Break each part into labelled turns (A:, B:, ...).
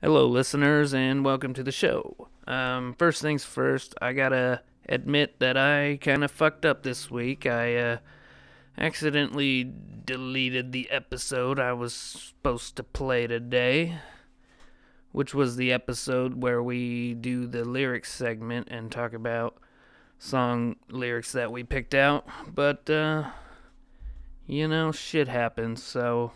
A: Hello, listeners, and welcome to the show. Um, first things first, I gotta admit that I kind of fucked up this week. I uh, accidentally deleted the episode I was supposed to play today, which was the episode where we do the lyrics segment and talk about song lyrics that we picked out. But, uh, you know, shit happens, so.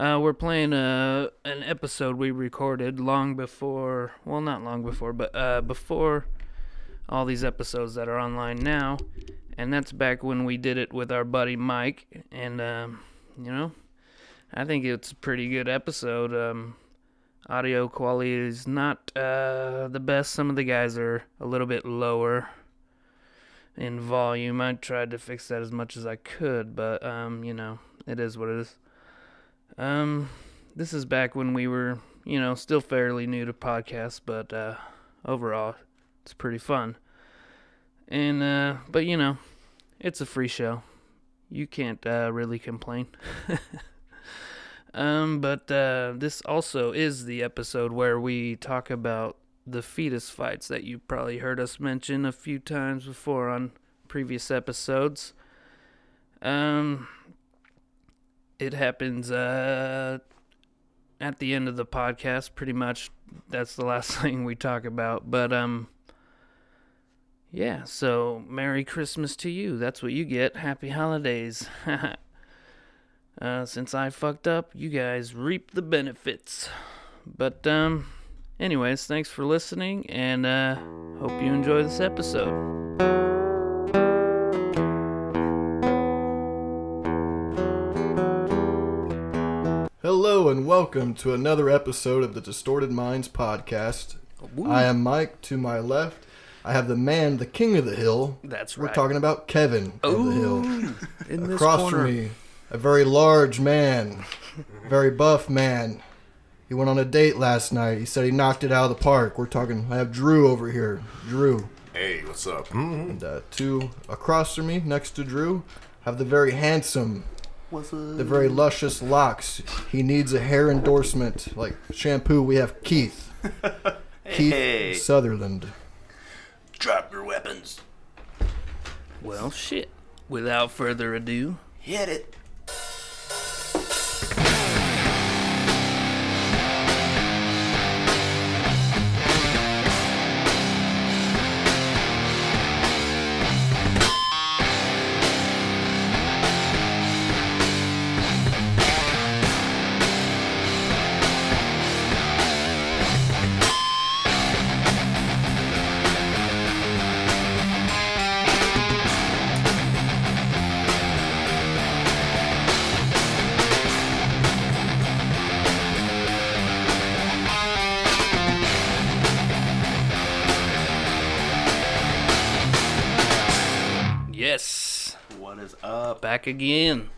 A: Uh, we're playing a an episode we recorded long before, well, not long before, but uh, before all these episodes that are online now, and that's back when we did it with our buddy Mike, and um, you know, I think it's a pretty good episode. Um, audio quality is not uh, the best. Some of the guys are a little bit lower in volume. I tried to fix that as much as I could, but um, you know, it is what it is. Um, this is back when we were, you know, still fairly new to podcasts, but uh, overall, it's pretty fun. And uh, but you know, it's a free show. You can't uh, really complain. um, but uh, this also is the episode where we talk about the fetus fights that you probably heard us mention a few times before on previous episodes. Um, it happens uh, at the end of the podcast. Pretty much, that's the last thing we talk about. But um, yeah. So Merry Christmas to you. That's what you get. Happy holidays. uh, since I fucked up, you guys reap the benefits. But um, anyways, thanks for listening, and uh, hope you enjoy this episode.
B: And welcome to another episode of the Distorted Minds podcast. I am Mike. To my left, I have the man, the king of the hill.
A: That's right.
B: We're talking about Kevin of the hill.
A: in
B: Across
A: corner.
B: from me, a very large man, very buff man. He went on a date last night. He said he knocked it out of the park. We're talking. I have Drew over here. Drew.
C: Hey, what's up?
B: And uh, two across from me, next to Drew, have the very handsome, the very luscious locks. He needs a hair endorsement like shampoo. We have Keith. Keith
D: Hey.
B: Sutherland.
D: Drop your weapons.
A: Well, shit. Without further ado,
D: Hit it.
A: Back again.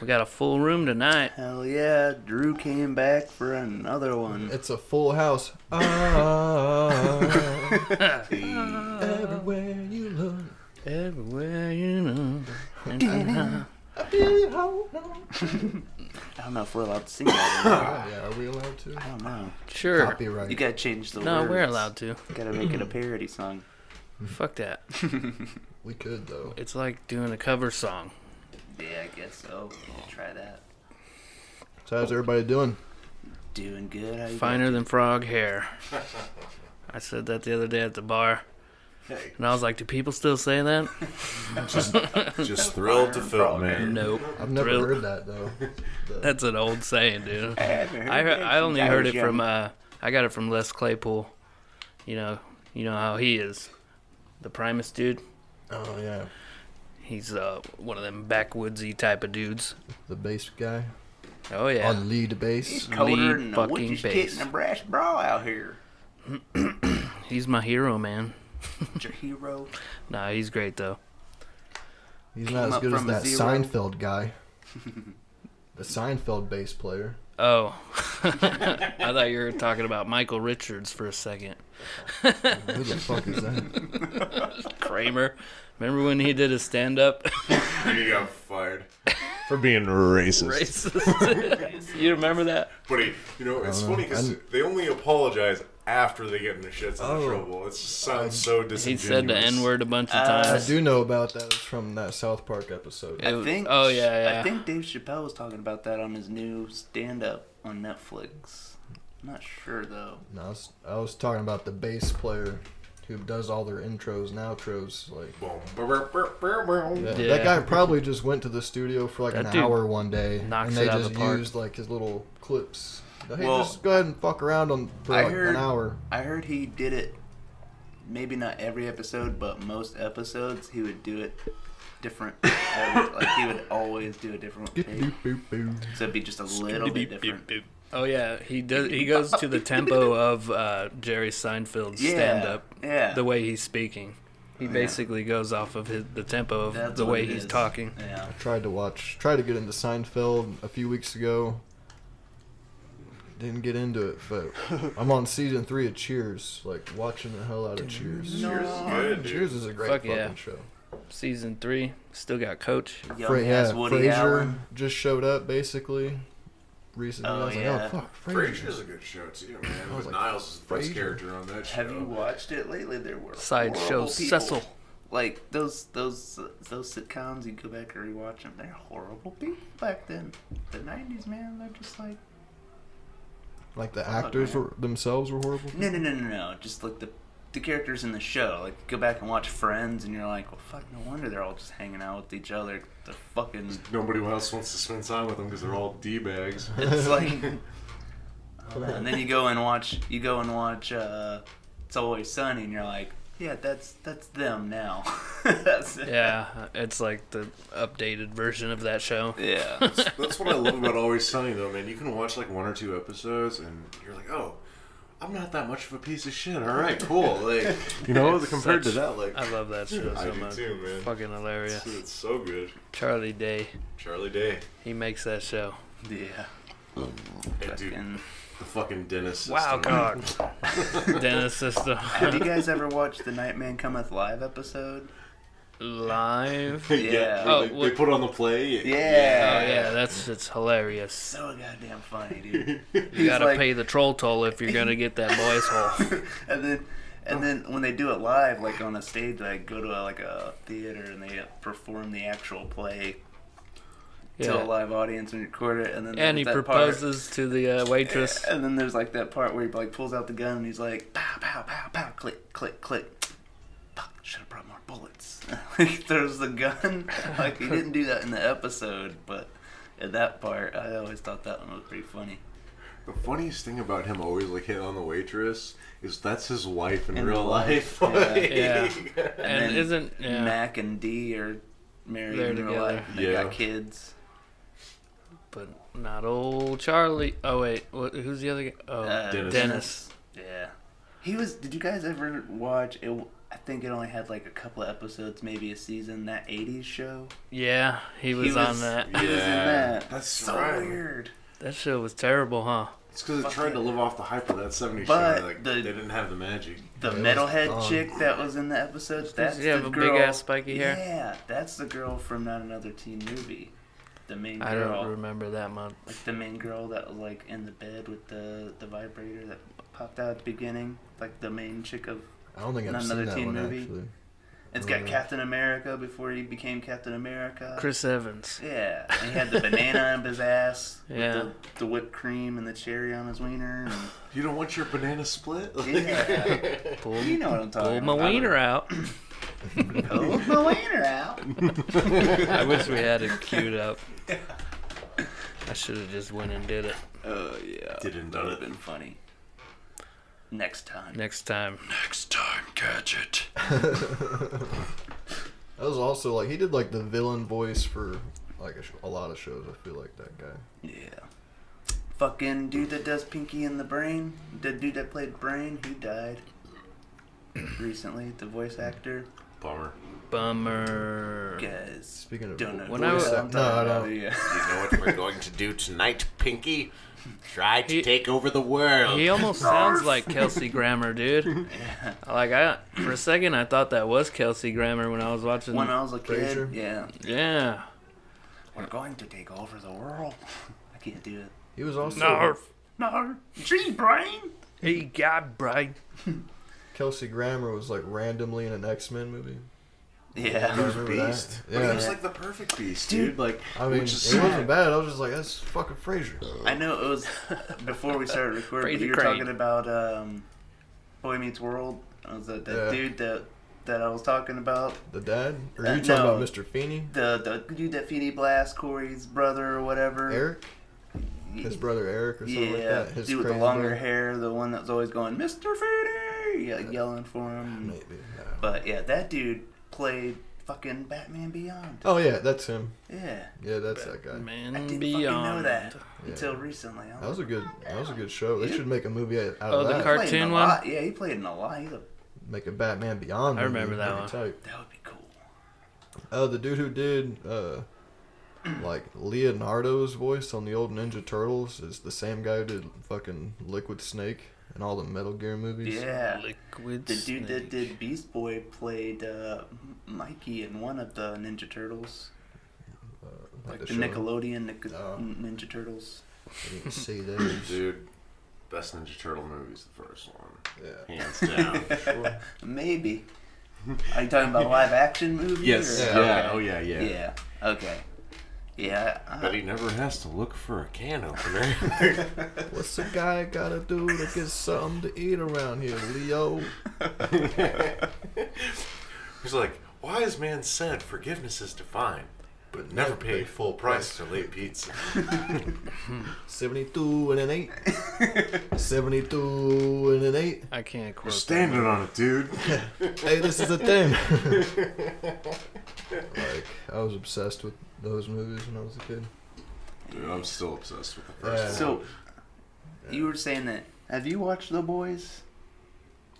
A: We got a full room tonight.
D: Hell yeah, Drew came back for another one.
B: It's a full house. Ah, everywhere you look.
A: Everywhere you know.
B: I feel you.
D: I don't know if we're allowed to sing that. or.
B: Yeah, are we allowed to?
D: I don't know.
A: Sure.
B: Copyright.
D: You gotta change the
A: No,
D: words.
A: we're allowed to.
D: Gotta make it a parody song.
A: Fuck that.
B: We could though.
A: It's like doing a cover song.
D: Yeah, I guess so. Yeah, try that.
B: So how's everybody doing?
D: Doing good. How you
A: Finer than frog hair. I said that the other day at the bar.
C: Hey,
A: And I was like, do people still say that?
C: just thrilled to film, man.
A: Nope.
B: I've never
A: Thrill-
B: heard that though.
A: That's an old saying, dude.
D: I haven't heard
A: I I only heard
D: was
A: it from uh I got it from Les Claypool. You know, you know how he is. The Primus dude.
B: oh yeah,
A: He's uh one of them backwoodsy type of dudes.
B: the bass guy
A: Oh yeah.
B: on lead bass.
D: He's colder
A: lead
D: than a
A: fucking
D: witch's
A: bass.
D: tit in a brass bra out here.
A: He's my hero, man.
D: Your hero.
A: Nah, he's great though.
B: He's
D: Came
B: not as good as that
D: zero.
B: Seinfeld guy. the Seinfeld bass player.
A: Oh, I thought you were talking about Michael Richards for a second.
B: Who the fuck is that?
A: Kramer. Remember when he did a stand up?
C: And he got fired. for being racist.
A: Racist. you remember that?
C: But he, you know, it's
B: I
C: funny because they only apologize after they get into shit ton of
B: Oh.
C: trouble. It sounds so disingenuous.
A: He said the N word a bunch of
D: Uh,
B: I do know about that. It's from that South Park episode.
D: I think.
A: oh, yeah, yeah.
D: I think Dave Chappelle was talking about that on his new stand-up on Netflix. I'm not sure though.
B: No, I was, I was talking about the bass player who does all their intros and outros. Like, yeah,
A: Yeah.
B: that guy probably just went to the studio for like
A: That
B: an
A: dude
B: hour one day,
A: knocks
B: and they
A: it out of
B: just
A: the park.
B: used like his little clips. Hey,
D: Well,
B: just go ahead and fuck around on for
D: I
B: like
D: heard-
B: an hour.
D: I heard he did it. Maybe not every episode, but most episodes he would do it different. like he would always do a different take, so it'd be just a little bit different.
A: Oh yeah, he does. He goes to the tempo of uh, Jerry Seinfeld's
D: Yeah,
A: stand-up.
D: yeah.
A: The way he's speaking, he
D: Yeah.
A: basically goes off of his the tempo of
D: That's
A: the way he's
D: is.
A: talking.
D: Yeah.
B: Tried to watch, tried to get into Seinfeld a few weeks ago. Didn't get into it, but I'm on season three of Cheers. Like watching the hell out of Cheers.
C: Cheers is good, dude.
B: Cheers is a great
A: Fuck
B: fucking
A: yeah.
B: show.
A: Season three, still got Coach.
D: Young
B: Fra-
D: ass
B: yeah,
D: Woody
B: Frasier
D: Allen.
B: just showed up basically recently.
D: Oh,
B: I was
D: yeah.
B: like, oh fuck,
C: Frasier's
B: Frasier.
C: a good show too, man.
B: I was
C: But
B: like,
C: Niles is the best
B: Frasier.
C: character on that show.
D: Have you watched it lately? There were
A: Sideshow
D: horrible.
A: Cecil.
D: Like those those those sitcoms, you go back and rewatch them. They're horrible people back then. The '90s, man, they're just like
B: Like the actors were, themselves were horrible.
D: no, no, no, no, no. Just like the the characters in the show. Like go back and watch Friends, and you're like, well, fuck, no wonder they're all just hanging out with each other. They're fucking.
C: Nobody else wants to spend time with them because they're all d bags.
D: It's like. and then you go and watch. You go and watch. uh It's Always Sunny, and you're like, yeah, that's that's them now. that's it.
A: Yeah, it's like the updated version of that show.
D: Yeah.
C: That's what I love about Always Sunny, though, man. You can watch like one or two episodes, and you're like, oh. I'm not that much of a piece of shit. All right, cool. Like, you know, compared to that, like,
A: I love that show
C: I
A: so
C: do
A: much.
C: too, man.
A: Fucking hilarious.
C: it's, it's so good.
A: Charlie Day,
C: Charlie Day,
A: he makes that show.
D: yeah.
C: and dude,
D: Fucking-
C: the fucking dentist.
A: Wow,
C: system.
A: God. Dennis system.
D: Have you guys ever watched the Nightman Cometh live episode?
A: Live.
C: yeah,
D: Yeah.
A: Oh,
C: they, they put on the play.
A: Oh
D: Yeah.
A: yeah, that's it's hilarious.
D: So goddamn funny, dude.
A: You gotta
D: like-
A: pay the troll toll if you're gonna get that boys hole.
D: and then, and then when they do it live, like on a stage, like go to a, like a theater and they perform the actual play to a live audience and record it, and then
A: And he
D: there's that part-
A: proposes to the uh, waitress.
D: And then there's like that part where he like pulls out the gun and he's like, pow, pow, pow, pow, click, click, click. Fuck, should have brought more bullets. he throws the gun. Like he didn't do that in the episode, but at that part, I always thought that one was pretty funny.
C: The funniest thing about him always like hitting on the waitress is that's his wife in,
D: In
C: real
D: real
C: life.
D: life,
A: Yeah.
D: And,
A: And
D: then
A: isn't yeah.
D: Mac and Dee are married
A: They're
D: in real
A: together.
D: life. And they
C: Yeah.
D: got kids.
A: but not old Charlie. Oh wait, what, who's the other guy? Oh,
D: Uh,
C: Dennis.
A: Dennis.
D: Yeah. He was. Did you guys ever watch? It, I think it only had like a couple of episodes, maybe a season. That '80s show.
A: Yeah, he was, on that.
D: He was in that.
C: that's
D: so
C: right.
D: weird.
A: That show was terrible, huh?
C: It's because
D: it
C: tried to live off the hype of that 70s
D: But
C: show. Like,
D: the-
C: they didn't have the magic.
D: The
B: it
D: metalhead chick that was in the episode. That's
A: she have
D: the
A: a
D: girl.
A: big-ass spiky hair?
D: Yeah, that's the girl from Not Another Teen Movie. The main
A: I don't remember that much.
D: Like the main girl that was like in the bed with the the vibrator that popped out at the beginning. Like the main chick of.
B: I don't think I've
D: Not
B: seen
D: another
B: that
D: teen
B: one
D: movie?
B: actually.
D: It's got. Captain America before he became Captain America.
A: Chris Evans.
D: Yeah, and he had the banana up his ass.
A: Yeah.
D: With the, the whipped cream and the cherry on his wiener. And,
C: You don't want your banana split?
D: yeah.
A: Pull,
D: you know what I'm talking
A: pull
D: talking
A: my
D: about.
A: wiener out.
D: Pull my wiener out.
A: I wish we had it queued up. I should have just went and did it.
D: Oh yeah.
C: Didn't
D: that
C: done
D: would have
C: it.
D: been funny. Next time.
A: Next time.
C: Next time, catch it.
B: That was also like he did like the villain voice for like a, sh- a lot of shows. I feel like that guy.
D: Yeah. Fucking dude that does Pinky in the Brain, the dude that played Brain, he died recently. The voice actor,
C: Bummer.
A: Bummer.
D: guys.
B: Speaking of
D: Don't know
A: When
D: who
A: I was-
D: talking
B: No, I
D: about,
B: don't.
C: You know what we're going to do tonight, Pinky? Try to
A: He-
C: take over the world.
A: He almost sounds like Kelsey Grammer, dude. Like I, for a second, I thought that was Kelsey Grammer when I was watching.
D: When I was a kid,
B: Frasier?
D: yeah.
A: yeah,
D: We're going to take over the world. I can't do it.
B: He was also
A: Narf.
D: No, gee, brain.
A: Hey, God, Brian.
B: Kelsey Grammer was like randomly in an X Men movie.
D: Yeah.
C: He was
B: remember that.
C: beast.
B: Yeah.
C: But he was like the perfect beast, dude. Like,
B: I mean, it
C: which is
B: wasn't bad. I was just like, that's fucking Frasier.
D: I know it was before we started recording.
A: Crazy
D: you were
A: Crane.
D: talking about um, Boy Meets World. I was that, that
B: Yeah.
D: dude that that I was talking about.
B: The dad? Or
D: Uh,
B: you talking
D: no.
B: about Mr. Feeny?
D: The the dude that Feeny Blast, Cory's brother or whatever.
B: Eric? His brother Eric or something
D: yeah,
B: like that? His
D: dude with the longer
B: brother?
D: hair, the one that's always going, Mr. Feeny, yeah, yelling for him.
B: Maybe. yeah.
D: But yeah, that dude played fucking Batman Beyond.
B: Oh, yeah, that's him.
D: Yeah,
B: Yeah, that's that guy.
A: Man
D: I didn't
A: beyond.
D: fucking know that
B: Yeah.
D: until recently. I
B: That was a good. That was a good show. They should make a movie out out
A: Oh,
B: of
A: the
B: that.
A: car-
D: He played in
A: cartoon
D: a
A: one?
D: lot. Yeah, he played in a lot. He's a,
B: make a Batman Beyond.
A: I
B: movie.
A: remember that
B: That'd be
A: one.
B: tight.
D: that would be cool.
B: Uh, the dude who did uh, like Leonardo's voice on the old Ninja Turtles is the same guy who did fucking Liquid Snake and all the Metal Gear movies.
D: Yeah.
A: Liquid
D: The dude that did Beast Boy played uh, Mikey in one of the Ninja Turtles,
B: Uh,
D: like
B: the
D: the. Nickelodeon Nic-
B: Oh.
D: Ninja Turtles.
B: I didn't see those.
C: Dude, best Ninja Turtle movie's the first one.
B: Yeah.
C: Hands down.
B: Sure.
D: Maybe. Are you talking about live action movies?
C: yes.
D: or-
C: Yeah.
D: okay.
C: Oh, yeah, yeah.
D: Yeah. Okay. Yeah. I-
C: But he never has to look for a can opener.
B: What's a guy gotta do to get something to eat around here, Leo?
C: He's like, why wise man said forgiveness is divine, but never pay full price for late pizza.
B: 72 and an 8. 72 and an 8.
A: I can't
C: We're
A: quote. that
C: standing on it, dude.
B: Hey, this is a thing. like, I was obsessed with those movies when I was a kid.
C: Dude, I'm still obsessed with the first
B: Yeah.
C: one.
D: So, you were saying that. Have you watched The Boys?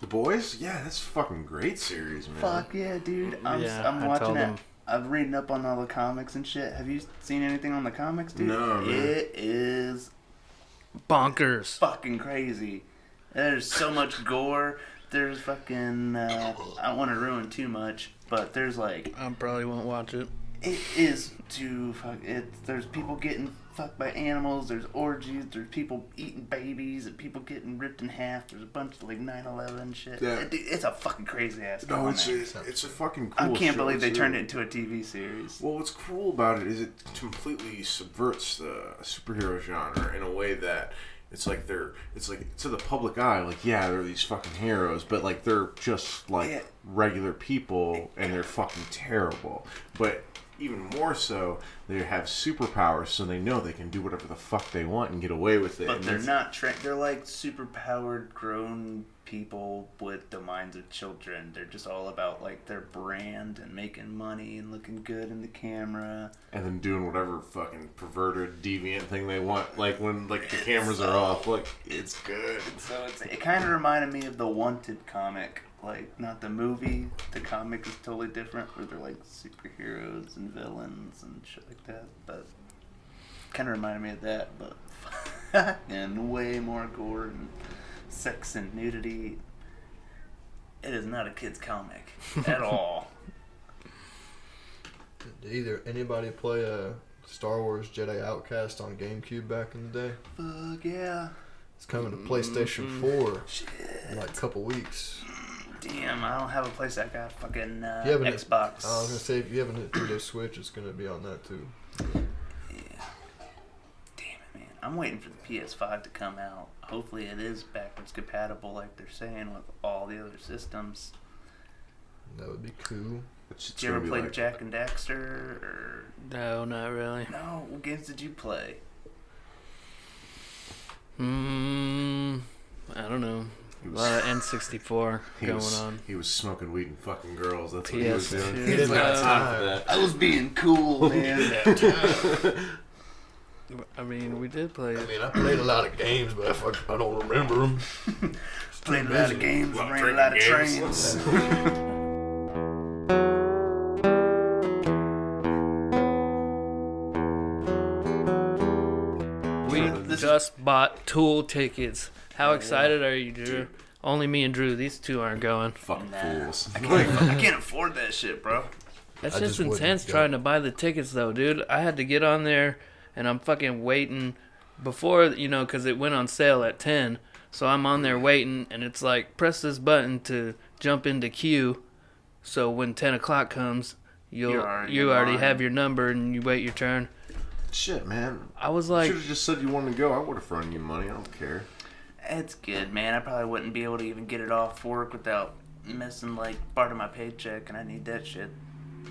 C: The Boys? Yeah, that's a fucking great series, man.
D: Fuck yeah, dude. I'm,
A: Yeah,
D: I'm watching
A: told
D: it.
A: Him.
D: I'm reading up on all the comics and shit. Have you seen anything on the comics, dude?
C: No, man.
D: It is
A: Bonkers.
D: fucking crazy. There's so much gore. There's fucking. Uh, I don't want to ruin too much, but there's like
A: I probably won't watch it.
D: it is too fuck. It there's people getting fucked by animals. There's orgies. There's people eating babies and people getting ripped in half. There's a bunch of like 9/11 shit.
C: Yeah.
D: It- it's a fucking crazy ass.
C: No, it's a, it's a fucking
D: I can't believe they
C: too.
D: turned it into a TV series.
C: Well, what's cool about it is it completely subverts the superhero genre in a way that it's like they're it's like to the public eye, like yeah, they're these fucking heroes, but like they're just like
D: Yeah.
C: regular people and they're fucking terrible. But even more so, they have superpowers, so they know they can do whatever the fuck they want and get away with it.
D: But
C: and
D: they're
C: that's-
D: not tra- they're like super powered grown people with the minds of children. They're just all about like their brand and making money and looking good in the camera.
C: and then doing whatever fucking perverted, deviant thing they want. Like when like the cameras are off, like it's good.
D: So it's, it kind of reminded me of the Wanted comic. Like not the movie, the comic is totally different where they're like superheroes and villains and shit like that. But kind of reminded me of that, but and way more gore and sex and nudity. It is not a kid's comic at all.
B: Did either anybody play a Star Wars Jedi Outcast on GameCube back in the day?
D: Fuck yeah.
B: It's coming to PlayStation mm-hmm. 4 in like a couple weeks.
D: Damn, I don't have a place I got fucking uh,
B: You haven't-
D: Xbox.
B: I was gonna say if you haven't hit Nintendo Switch, it's gonna be on that too.
D: Yeah. Damn it, man. I'm waiting for the PS5 to come out. Hopefully, it is backwards compatible, like they're saying, with all the other systems.
B: That would be cool.
C: It's, it's
D: Did you ever play
C: like-
D: Jak and Daxter? Or
A: No, not really.
D: no? What games did you play?
A: Hmm. I don't know.
C: He
A: A lot of N64
C: He
A: going
C: was,
A: on.
C: he was smoking weed and fucking girls. That's what he was doing.
A: He didn't have
C: time for that.
D: I was being cool, man.
A: I mean, we did play.
B: I mean, I played a lot of games, but I, fuck, I don't remember them.
D: Played a lot of games,
C: Lot of
D: ran a lot of trains.
A: We just bought Tool tickets. How excited are you, Drew? Only me and Drew. These two aren't going.
C: Fucking
D: Nah.
C: fools.
D: I can't, I can't afford that shit, bro.
A: That's just,
B: just
A: intense trying to buy the tickets though, dude. I had to get on there and I'm fucking waiting before, you know, cuz it went on sale at 10. So I'm on there waiting and it's like press this button to jump into queue. So when 10 o'clock comes, you'll
D: You're already
A: you already
D: line.
A: have your number and you wait your turn.
C: Shit, man.
A: I was
C: Like,
A: like
C: should have just said you wanted to go. I would have thrown you money. I don't care.
D: It's good, man. I probably wouldn't be able to even get it off work without missing like part of my paycheck, and I need that shit.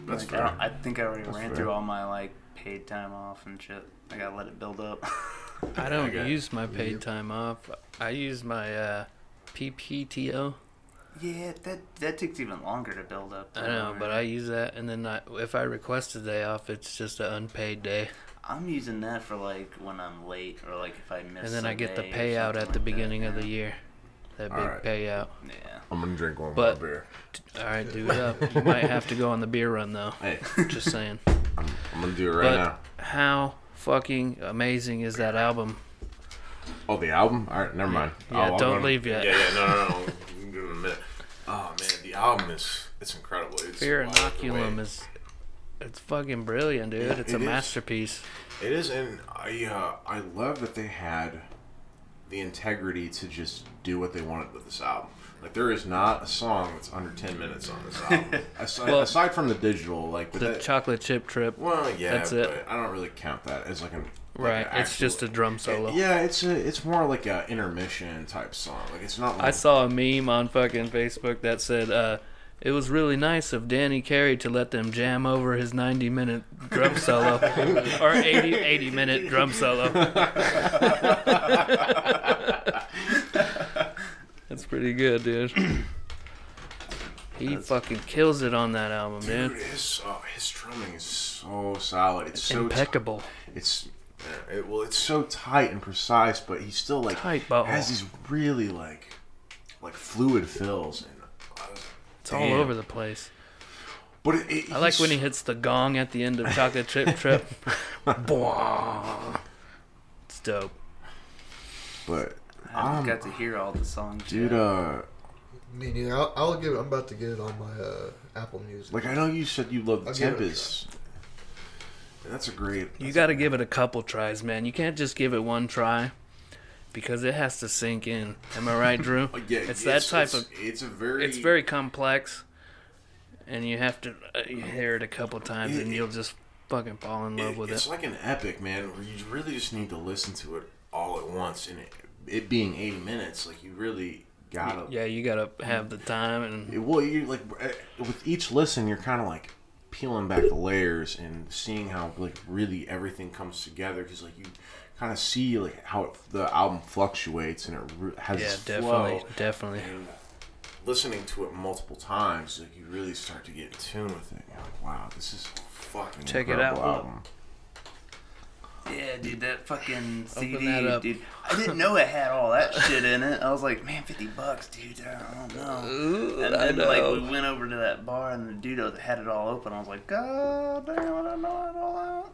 C: That's
D: like,
C: fair.
D: I, don't, I think I already
C: That's
D: ran
C: fair.
D: through all my like paid time off and shit. I gotta let it build up.
A: I don't
C: got it.
A: use my paid
B: Yep.
A: time off. I use my uh PPTO.
D: yeah, that that takes even longer to build up.
A: I know, but I use that and then I, if I request a day off, it's just an unpaid day.
D: I'm using that for like when I'm late or like if I miss.
A: And then I get the payout at the
D: like that,
A: beginning of the year. That big
C: Alright.
A: payout.
D: Yeah.
C: I'm gonna drink one
A: But-
C: more beer.
A: All right, do it up. You might have to go on the beer run though.
C: Hey,
A: Just saying.
C: I'm, I'm gonna do it right
A: But-
C: now.
A: How fucking amazing is that album?
C: Oh, the album? All right, never mind.
A: Yeah,
C: Oh, I'll
A: don't
C: go-
A: leave yet.
C: Yeah, yeah, no, no, no. We can do it a minute. Oh man, the album is it's incredible. It's
A: Fear
C: wild the
A: Inoculum is it's fucking brilliant, dude.
C: Yeah,
A: it's a
C: it is.
A: masterpiece.
C: It is, and I uh, I love that they had the integrity to just do what they wanted with this album. Like there is not a song that's under ten minutes on this album. aside,
A: Well,
C: aside from the digital, like
A: The
C: that,
A: chocolate chip trip.
C: well, yeah,
A: that's it.
C: I don't really count that as like an like
A: Right.
C: an
A: It's
C: actual-
A: just a drum solo.
C: Yeah, it's a it's more like a intermission type song. Like it's not. Like,
A: I saw a meme on fucking Facebook that said, uh, it was really nice of Danny Carey to let them jam over his 90 minute drum solo. or 80, 80 minute drum solo. That's pretty good, dude. He fucking kills it on that album,
C: Dude,
A: dude.
C: his uh, his drumming is so solid. It's so
A: Impeccable.
C: it's uh, it, well, it's so tight and precise, but he still like
A: Tight butthole.
C: has these really like like fluid fills
A: It's all over the place.
C: But it, it,
A: I like when he hits the gong at the end of Chocolate Chip Trip. It's dope.
C: But
D: I haven't
C: um,
D: got to hear all the songs.
C: dude,
D: yet.
C: uh,
B: Me neither. I'll, I'll give. It, I'm about to get it on my uh, Apple Music.
C: like I know you said you love the
B: I'll give it a
C: Tempest. That's a great.
A: You got to give it a couple tries, man. You can't just give it one try because it has to sink in. Am I right, Drew?
C: Yeah,
A: it's that type
C: it's,
A: of.
C: It's a very.
A: It's very complex, and you have to uh, you hear it a couple times, and you'll just fucking fall in love
C: it-
A: with
C: it's
A: it.
C: It's like an epic, man, where you really just need to listen to it all at once, and it, it being 80 minutes, like you really gotta.
A: Yeah, you gotta have the time, and
C: It, well, you like uh, with each listen, you're kind of like peeling back the layers and seeing how like really everything comes together because like you kind of see like how it, the album fluctuates and it re- has
A: yeah,
C: this
A: definitely,
C: flow.
A: definitely.
C: And listening to it multiple times, like you really start to get in tune with it. You're like, wow, this is a fucking
A: Check it
C: incredible
A: out.
C: album.
D: Yeah, dude, that fucking CD,
A: that up.
D: dude. I didn't know it had all that shit in it. I was like, man, fifty bucks, dude. I don't know.
A: Ooh,
D: And
A: I
D: then like we went over to that bar and the dude had it all open. I was like, God damn, I don't know it all out.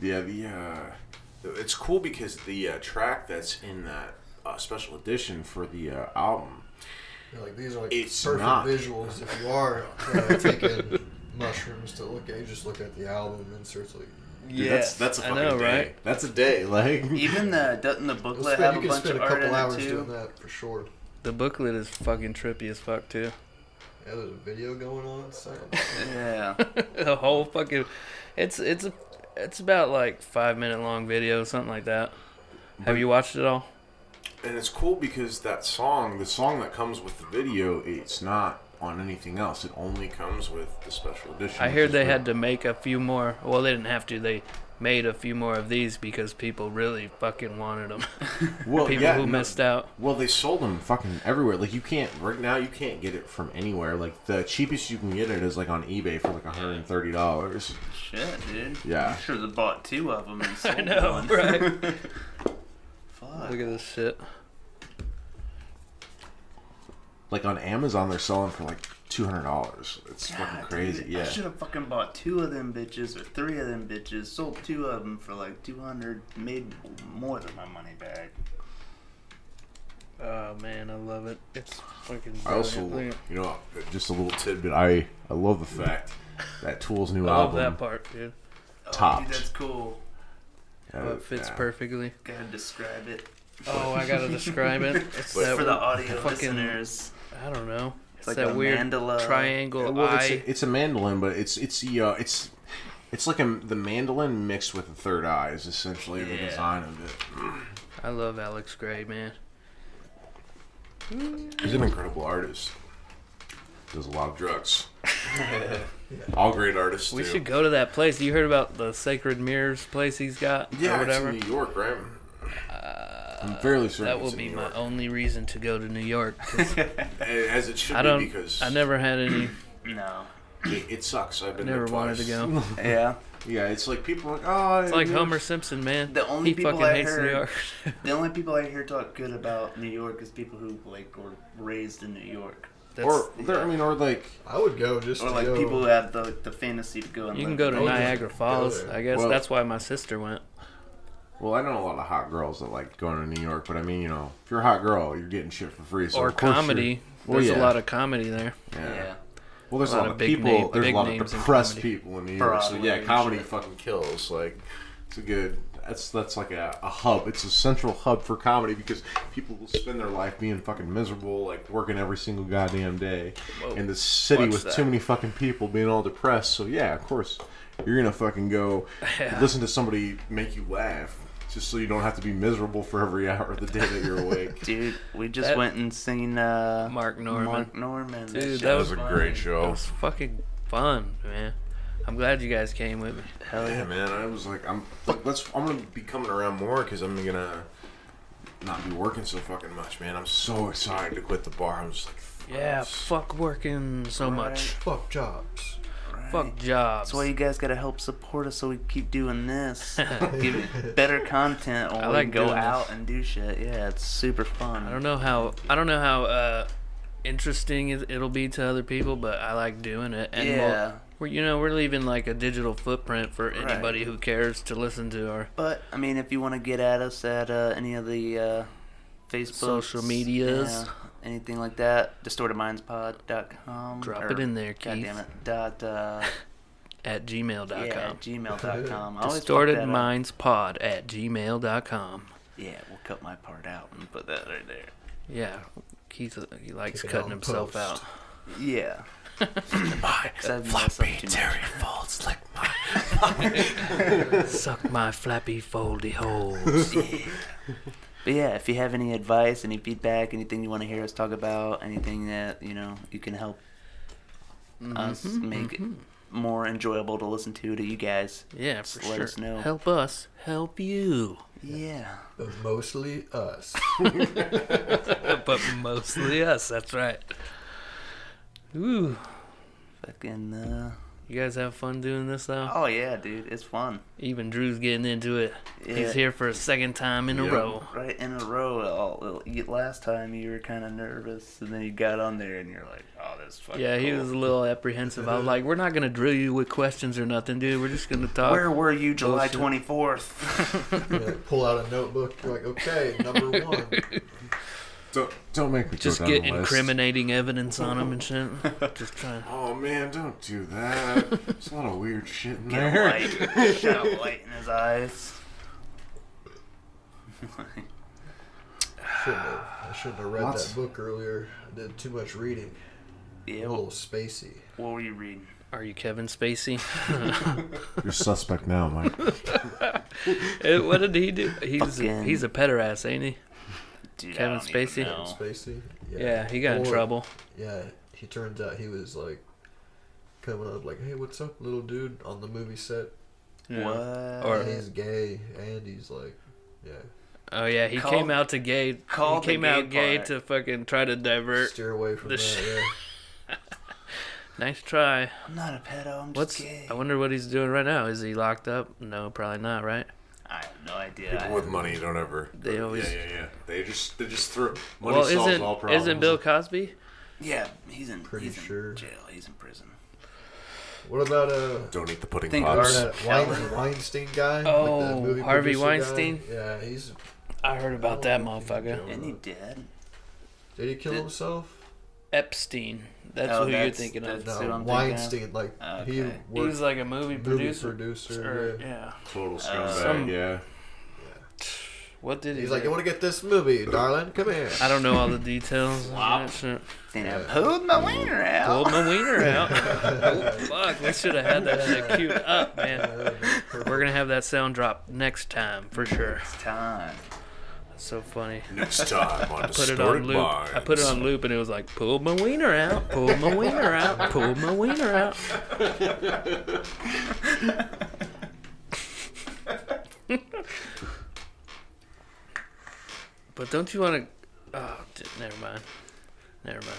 C: Yeah, the uh, it's cool because the uh, track that's in that uh, special edition for the uh, album.
B: You're like these are like
C: It's
B: perfect
C: not.
B: visuals. If you are uh, taking mushrooms to look at, you just look at the album and search like.
C: Dude, that's that's a
A: I
C: fucking
A: know,
C: day.
A: right?
C: That's a day. Like
D: Even the doesn't the booklet
B: spend,
D: have a bunch
B: spend
D: of
B: a
D: art
B: couple
D: in
B: hours
D: it
B: doing
D: too?
B: that for sure.
A: The booklet is fucking trippy as fuck too.
B: Yeah, there's a video going on. It's
D: Yeah.
A: the whole fucking, it's it's a, it's about like five minute long video, something like that. Have you watched it all?
C: and it's cool because that song, the song that comes with the video, it's not on anything else. It only comes with the special edition.
A: I heard they had to make a few more. Well, they didn't have to. They made a few more of these because people really fucking wanted them.
C: well,
A: people
C: yeah,
A: who
C: no,
A: missed out.
C: Well, they sold them fucking everywhere. Like you can't right now. You can't get it from anywhere. Like the cheapest you can get it is like on eBay for like hundred and thirty dollars.
D: Shit, dude.
C: Yeah.
D: I should have bought two of them and sold
A: know,
D: one.
A: right?
D: Fuck.
A: Look at this shit.
C: Like on Amazon, they're selling for like two hundred dollars. It's
D: God,
C: fucking crazy.
D: dude,
C: yeah.
D: I should have fucking bought two of them bitches or three of them bitches, sold two of them for like 200, made more than my money back.
A: Oh man, I love it. It's fucking.
C: I also, you know, just a little tidbit. I I love the fact that Tool's new
A: I love
C: album
A: that part, dude.
D: Oh, dude, that's cool.
C: uh,
A: Oh, it fits
C: yeah.
A: perfectly.
D: Gotta describe it
A: Oh, I gotta describe it. It's
D: for the audio
A: fucking-
D: listeners.
A: I don't know. It's,
D: like
A: that
D: a
A: weird
D: mandala-
A: triangle
C: Well, it's,
A: eye.
C: a, it's a mandolin, but it's it's the uh, it's it's like a, the mandolin mixed with the third eye is essentially the design of it.
A: I love Alex Grey, man.
C: He's an incredible artist. Does a lot of drugs. All great artists.
A: We
C: do.
A: should go to that place. You heard about the Sacred Mirrors place he's got,
C: Yeah,
A: or whatever.
C: it's in New York, right? I'm uh, fairly certain
A: That will be my only reason to go to New York. 'cause
C: As it should
A: I
C: be
A: don't.
C: because
A: I never had any.
D: No.
C: it, it sucks. I've been
A: Never
C: there
A: wanted to go.
D: Yeah.
C: yeah, it's like people are like oh,
A: It's like Homer Simpson, man.
D: The only
A: he
D: people I
A: hates New
D: heard-
A: York.
D: The only people I hear talk good about New York is people who like were raised in New York,
A: That's,
C: Or there, I mean, or like
B: I would go just
D: or
B: to
D: like
B: go.
D: people who have the the fantasy to go and
A: you can go to
B: I would
D: New York.
B: just
A: Niagara Falls.
B: there.
A: I guess
C: Well-
A: that's why my sister went.
C: Well, I know a lot of hot girls that like going to New York, but I mean, you know, if you're a hot girl, you're getting shit for free. So
A: or
C: of course you're-
A: comedy.
C: Well,
A: There's
C: yeah.
A: a lot of comedy there.
C: Yeah.
D: Yeah.
C: Well, there's a lot, of,
A: big
C: people.
A: name-
C: there's
A: big
C: a lot of
A: names in
C: depressed people in New York. So yeah, comedy
D: shit.
C: fucking kills. Like, it's a good. That's that's like a, a hub. It's a central hub for comedy because people will spend their life being fucking miserable, like working every single goddamn day
A: Whoa.
C: in the city
A: Watch
C: with
A: that.
C: too many fucking people being all depressed. So yeah, of course, you're gonna fucking go
A: Yeah.
C: listen to somebody make you laugh. Just so you don't have to be miserable for every hour of the day that you're awake.
D: Dude, we just
A: That-
D: went and seen uh,
A: Mark Normand.
D: Mark Normand.
A: Dude,
D: shit
A: that was
C: a
D: funny.
C: great
A: It
C: show.
A: was fucking fun, man. I'm glad you guys came with me.
D: Hell
C: Yeah,
D: yeah.
C: man. I was like, I'm like, let's. I'm gonna be coming around more because I'm gonna not be working so fucking much, man. I'm so excited to quit the bar. I'm just like,
A: Yeah, fuck working so much.
B: Fuck jobs.
D: Right.
A: Fuck jobs.
D: That's why you guys gotta help support us so we keep doing this. Give better content
A: I
D: or we
A: like
D: can go out
A: this.
D: and do shit. Yeah, it's super fun.
A: I don't know how I don't know how uh, interesting it- it'll be to other people, but I like doing it. And we'll-
D: Yeah.
A: we're you know we're leaving like a digital footprint for
D: Right.
A: anybody who cares to listen to our
D: But I mean, if you want to get at us at uh, any of the uh, Facebook,
A: Social medias.
D: Anything like that, distortedmindspod.com.
A: Drop
D: or-
A: it in there,
D: God
A: Keith.
D: damn it. Dot. Uh,
A: at gmail.com.
D: yeah, gmail.com. I always fuck that up.
A: DistortedMindsPod at gmail.com.
D: Yeah, we'll cut my part out and put that right there.
A: Yeah, Keith uh, he likes
B: Take
A: cutting himself
B: post.
A: out.
D: Yeah. I've messed up too much.
C: folds like my.
A: Suck my flappy foldy holes.
D: But yeah, if you have any advice, any feedback, anything you want to hear us talk about, anything that you know you can help us
A: Mm-hmm,
D: make it more enjoyable to listen to to you guys.
A: Yeah, for
D: Let
A: sure.
D: us know.
A: Help us, help you.
D: Yeah.
B: But mostly us.
A: but mostly us. That's right. Ooh,
D: Fucking. Uh...
A: you guys have fun doing this though.
D: Oh yeah, dude, it's fun.
A: Even Drew's getting into it.
D: Yeah.
A: He's here for a second time in a row.
D: Right in a row. Last time you were kind of nervous, and then you got on there, and you're like, "Oh, this is fucking."
A: Yeah, he
D: cool.
A: was a little apprehensive. I was like, "We're not gonna drill you with questions or nothing, dude. We're just gonna talk."
D: Where were you July
A: Bullshit.
D: twenty fourth?
B: You like, pull out a notebook. You're like, okay, number one.
C: Don't don't make me go
A: just
C: down
A: get
C: the list.
A: incriminating evidence on him and shit. Just trying.
C: Oh man, don't do that. There's a lot of weird shit in
D: Get a
C: there.
D: light, shut a light in his eyes.
B: Shouldn't have, I shouldn't have read
C: Lots.
B: that book earlier. I did too much reading.
D: yeah.
B: A little spacey.
D: what were you reading?
A: Are you Kevin Spacey?
C: You're suspect now, Mike.
A: What did he do? He's
D: Fucking-
A: he's a pederast, ain't he?
D: Dude,
A: Kevin
D: I don't even
A: Spacey?
D: know.
B: Spacey.
A: Yeah, he got in trouble.
B: Yeah, he turns out he was like coming up like, "Hey, what's up, little dude?" on the movie set.
D: What?
A: Or-
B: And he's gay, and he's like, yeah,
A: Oh yeah, he
D: Call-
A: came out to gay.
D: call
A: he came
D: gay
A: out gay
D: part.
A: to fucking try to divert.
B: steer away from
A: the
B: that.
A: sh-
B: yeah.
A: Nice try.
D: I'm not a pedo. I'm just
A: What's?
D: gay.
A: I wonder what he's doing right now. Is he locked up? No, probably not. Right?
D: I have no idea.
C: People with money don't ever.
A: They always-
C: Yeah, yeah, yeah. They just they just throw money
A: well,
C: solves
A: isn't
C: all problems.
A: isn't Bill Cosby?
D: Yeah, he's in.
B: Pretty
D: he's in jail. He's in prison.
B: What about uh?
C: Don't eat the pudding
D: Think
C: pops.
B: Darn that Wein- Weinstein guy.
A: Oh,
B: like the movie
A: Harvey
B: producer guy?
A: Weinstein?
B: Yeah, he's
A: I heard about that motherfucker.
B: Oh,
D: Isn't he
B: no.
D: dead?
B: Did he kill
D: Did-
B: himself?
A: Epstein. That's
D: Oh,
A: who you're thinking of.
D: that's- who
B: No,
D: I'm thinking of?
B: Weinstein. Like he
D: Okay.
B: worked
A: He was like a movie
B: movie
A: producer.
B: producer.
A: or-
B: yeah.
A: yeah.
C: Total
D: Uh,
C: scumbag.
A: some-
C: yeah.
A: What did he?
B: He's like, you want to get this movie, darling? Come here.
A: I don't know all the details. of
D: Wow.
A: that.
D: Then I pulled my wiener out.
A: Pulled my wiener out. oh, fuck, we should have had that shit queued up, man. We're gonna have that sound drop next time for sure.
D: It's time.
A: That's so funny.
C: Next time on
A: I put it on loop. I put it on loop, and it was like, pull my wiener out, pull my wiener out, pull my wiener out. but don't you want to? Oh, d- never mind. Never mind.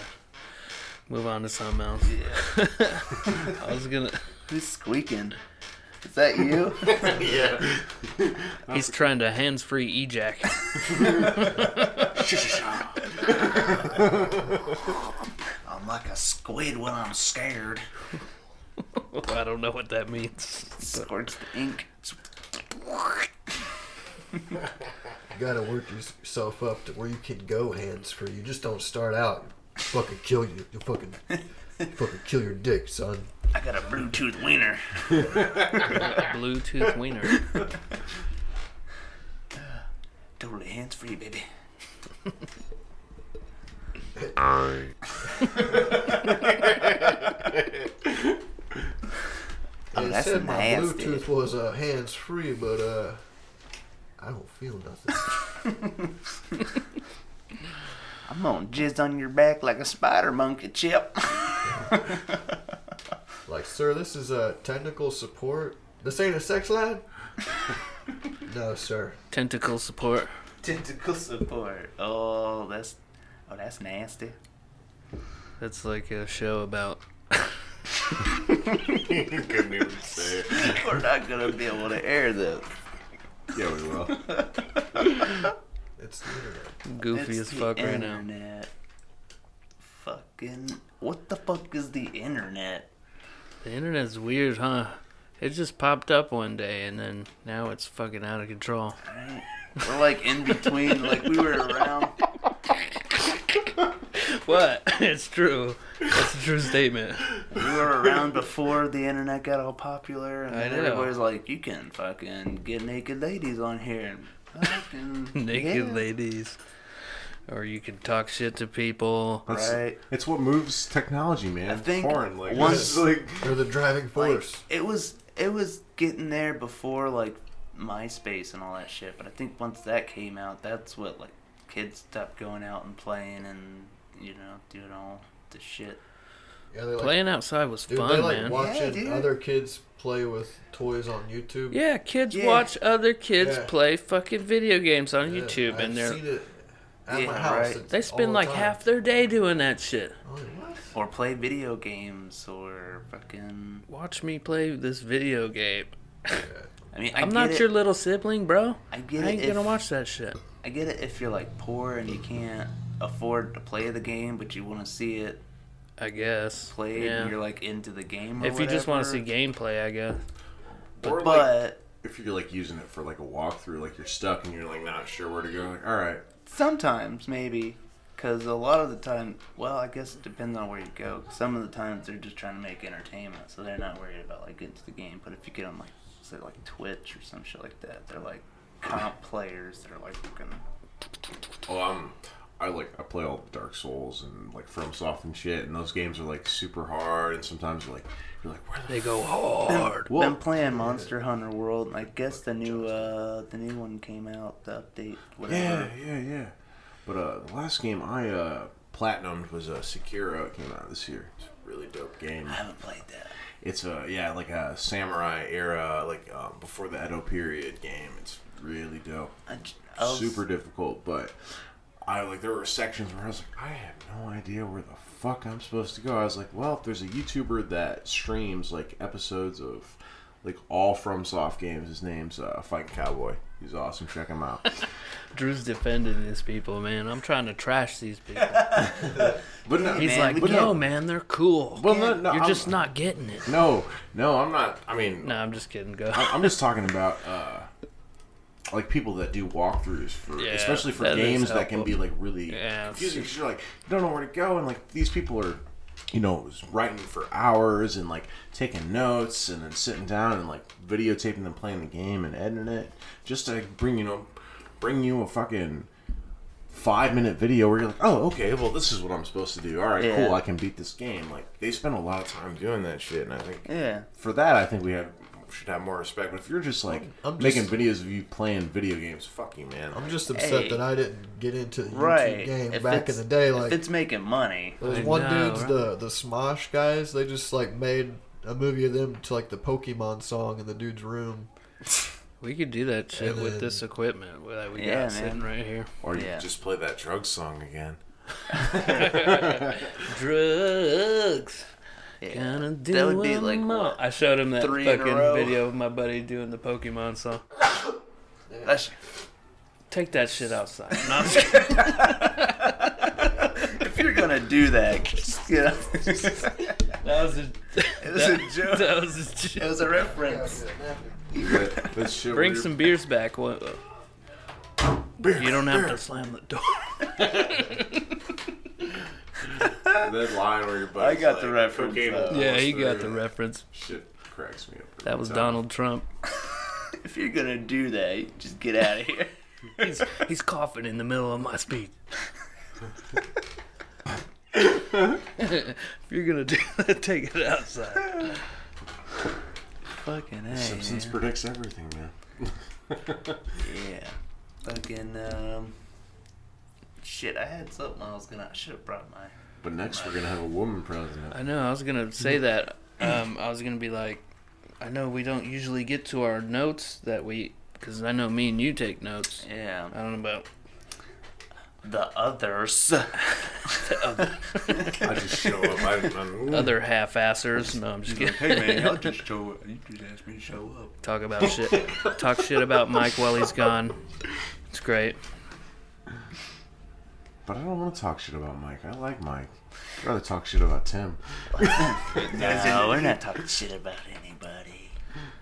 A: Move on to something else. Yeah. I was gonna.
D: Who's squeaking? Is that you?
C: yeah.
A: He's trying to hands-free ejac.
D: I'm like a squid when I'm scared.
A: I don't know what that means.
D: Squirts the ink.
B: You gotta work yourself up to where you can go hands free. You just don't start out. Fucking kill you. You fucking, fucking kill your dick, son.
D: I got a Bluetooth wiener.
A: Bluetooth wiener.
D: Totally hands free, baby. Oh,
B: It
D: that's
B: said my
D: nasty.
B: Bluetooth was uh, hands free, but uh, I don't feel nothing.
D: I'm gonna jizz on your back like a spider monkey chip.
B: Like, sir, this is a technical support. This ain't a sex line. no, sir.
A: Tentacle support.
D: Tentacle support. Oh, that's oh, that's nasty.
A: That's like a show about.
C: Couldn't even say it.
D: We're not gonna be able to air this.
C: Yeah, we will.
B: It's the internet.
A: Goofy
D: It's
A: as
D: the
A: fuck right now.
D: internet. Fucking what the fuck is the internet?
A: The internet's weird, huh? It just popped up one day and then now it's fucking out of control.
D: Right? We're like in between. Like we were around.
A: What? it's true. That's a true statement.
D: We were around before the internet got all popular, and
A: I
D: then
A: know.
D: everybody's like, "You can fucking get naked ladies on here." fucking-
A: Naked
D: yeah.
A: ladies. Or you can talk shit to people.
C: That's,
D: Right.
C: It's what moves technology, man.
D: I think
C: Foreign, like
D: once-
C: it's like
B: They're the driving
D: Like,
B: force.
D: it was it was getting there before like MySpace and all that shit. But I think once that came out, that's what like kids stopped going out and playing and you know doing all the shit.
B: yeah, they like,
A: Playing outside was
B: dude,
A: fun,
B: they like
A: man.
B: watching
D: dude.
B: other kids play with toys on YouTube.
A: Yeah, kids
D: Yeah.
A: watch other kids
B: Yeah.
A: play fucking video games on
B: Yeah,
A: YouTube,
B: I've
A: and they're
B: seen it at my house.
D: right.
A: They spend like
B: time.
A: half their day doing that shit.
B: Oh, what?
D: Or play video games or fucking.
A: Watch me play this video game.
D: I mean, I
A: I'm
D: get
A: not
D: it.
A: your little sibling, bro.
D: I get
A: I
D: it
A: ain't
D: if-
A: gonna watch that shit.
D: I get it if you're like poor and you can't afford to play the game, but you want to see it
A: I guess.
D: played.
A: Yeah.
D: And you're like into the game. Or
A: If you just want to see gameplay, I guess.
C: or like
D: but
C: if you're like using it for like a walkthrough, like you're stuck and you're like not sure where to go. Like, all right,
D: sometimes maybe, because a lot of the time, well, I guess it depends on where you go. Some of the times they're just trying to make entertainment, so they're not worried about like getting to the game. But if you get on like say like Twitch or some shit like that, they're like comp players that are like fucking.
C: well, I'm. I like I play all Dark Souls and like FromSoft and shit, and those games are like super hard, and sometimes you're like you're like where the
A: They go hard.
C: Well-
D: been playing Monster Hunter World. and I guess the new uh the new one came out, the update, whatever.
C: Yeah, yeah, yeah. But uh, the last game I uh, platinumed was uh, Sekiro. It came out this year. It's a really dope game.
D: I haven't played that.
C: It's a yeah, like a samurai era, like um, before the Edo period game. It's really dope.
D: I, j- I was-
C: Super difficult, but I like there were sections where I was like, I have no idea where the fuck I'm supposed to go. I was like, well, if there's a YouTuber that streams like episodes of like all FromSoft games, his name's uh, Fighting Cowboy. He's awesome. Check him out.
A: Drew's defending these people, man. I'm trying to trash these people.
C: But no,
A: He's
D: Man,
A: like,
C: but
A: no,
C: no,
A: man, they're cool.
C: Well, no, no,
A: You're
C: I'm-
A: just not getting it.
C: no, no. I'm not. I mean,
A: No, I'm just kidding. Go.
C: I- I'm just talking about. Uh, like people that do walkthroughs for,
A: Yeah,
C: especially for
A: that
C: games that can be like really
A: Yeah,
C: confusing. 'cause you're like you don't know where to go, and like these people are, you know, writing for hours and like taking notes and then sitting down and like videotaping them playing the game and editing it just to bring you know, bring you a fucking five minute video where you're like, oh, okay, well, this is what I'm supposed to do. All right,
D: Yeah.
C: cool, I can beat this game. Like they spend a lot of time doing that shit, and I think
D: Yeah.
C: for that, I think we have should have more respect. But if you're just like
B: I'm just-
C: making videos of you playing video games, fuck you, man.
B: I'm just upset
D: Hey.
B: that I didn't get into the YouTube
D: Right.
B: game
D: If
B: back in the day. Like if
D: it's making money.
B: those
A: I
B: one
A: know,
B: dudes,
A: right?
B: the the Smosh guys, they just like made a movie of them to like the Pokemon song in the dude's room.
A: We could do that shit
B: And
A: with this equipment that we
D: Yeah,
A: got sitting
D: man.
A: right here.
C: or you
D: Yeah.
C: just play that drug song again.
A: Drugs.
D: Yeah.
A: Gonna do
D: That would be like
A: 'em all.
D: what?
A: I showed him that
D: three
A: fucking video of my buddy doing the Pokemon song.
D: That's,
A: Take that shit outside. No, I'm
D: if you're gonna do that, just, you know,
A: that was a.
D: it was
A: that,
D: a joke.
A: That was a
D: It
A: joke.
D: was a reference.
C: That, that shit
A: Bring
C: where
A: some beers back. What-
C: beer,
A: You don't have
C: beer.
A: to slam the door.
C: that line where your buddy's
D: I got
C: like,
D: the reference,
C: "Cocaine
A: yeah, he got the reference.
C: Shit cracks me up.
A: That was
C: time.
A: Donald Trump.
D: If you're gonna do that, just get out of here.
A: He's, he's coughing in the middle of my speech. if you're gonna do that, take it outside.
D: Fucking A,
C: Simpsons
D: man.
C: predicts everything, man.
D: Yeah. Fucking, um. Shit, I had something I was gonna. I should have brought my.
C: But next we're gonna have a woman president.
A: I know. I was gonna say that. Um, I was gonna be like, I know we don't usually get to our notes that we, because I know me and you take notes.
D: Yeah.
A: I don't know about
D: The others.
A: the other,
C: I just show up. I, I'm,
A: other half-assers. No, I'm just kidding.
D: hey man, I'll just show up. You just asked me to show up.
A: Talk about shit. Talk shit about Mike while he's gone. It's great.
C: But I don't want to talk shit about Mike. I like Mike. I'd rather talk shit about Tim.
D: No, we're not talking shit about anybody.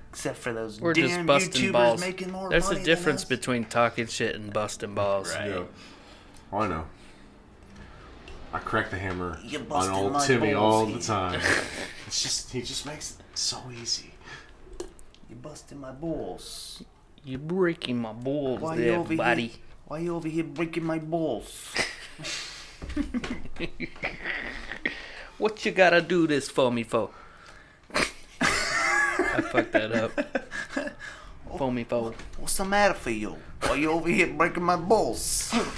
D: Except for those
A: We're
D: damn
A: just busting
D: YouTubers
A: balls.
D: making more
A: There's
D: money
A: a difference
D: than us.
A: between talking shit and busting balls.
D: Right.
C: Yeah. Oh, I know. I crack the hammer
D: You
C: on
D: busted
C: old
D: my
C: Timmy
D: balls
C: all
D: here.
C: the time. it's just he just makes it so easy.
D: You busting my balls.
A: You're breaking my balls
D: Why you
A: there,
D: over
A: buddy.
D: here? Why you over here breaking my balls?
A: What you gotta do this for me for? I fucked that up. For me for.
D: What's the matter for you? Why you over here breaking my balls?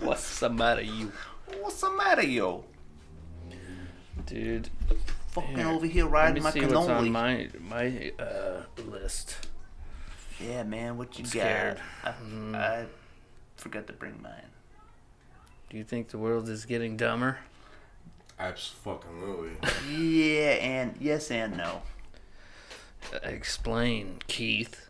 A: What's the matter, you?
D: What's the matter, yo?
A: Dude,
D: Fucking
A: Here,
D: over here
A: let
D: riding
A: me
D: my
A: see what's on my my uh, list.
D: Yeah, man, what you
A: Scared.
D: got? I, I forgot to bring mine.
A: Do you think the world is getting dumber?
C: Absolutely.
D: Yeah, and yes and no.
A: Uh, explain, Keith.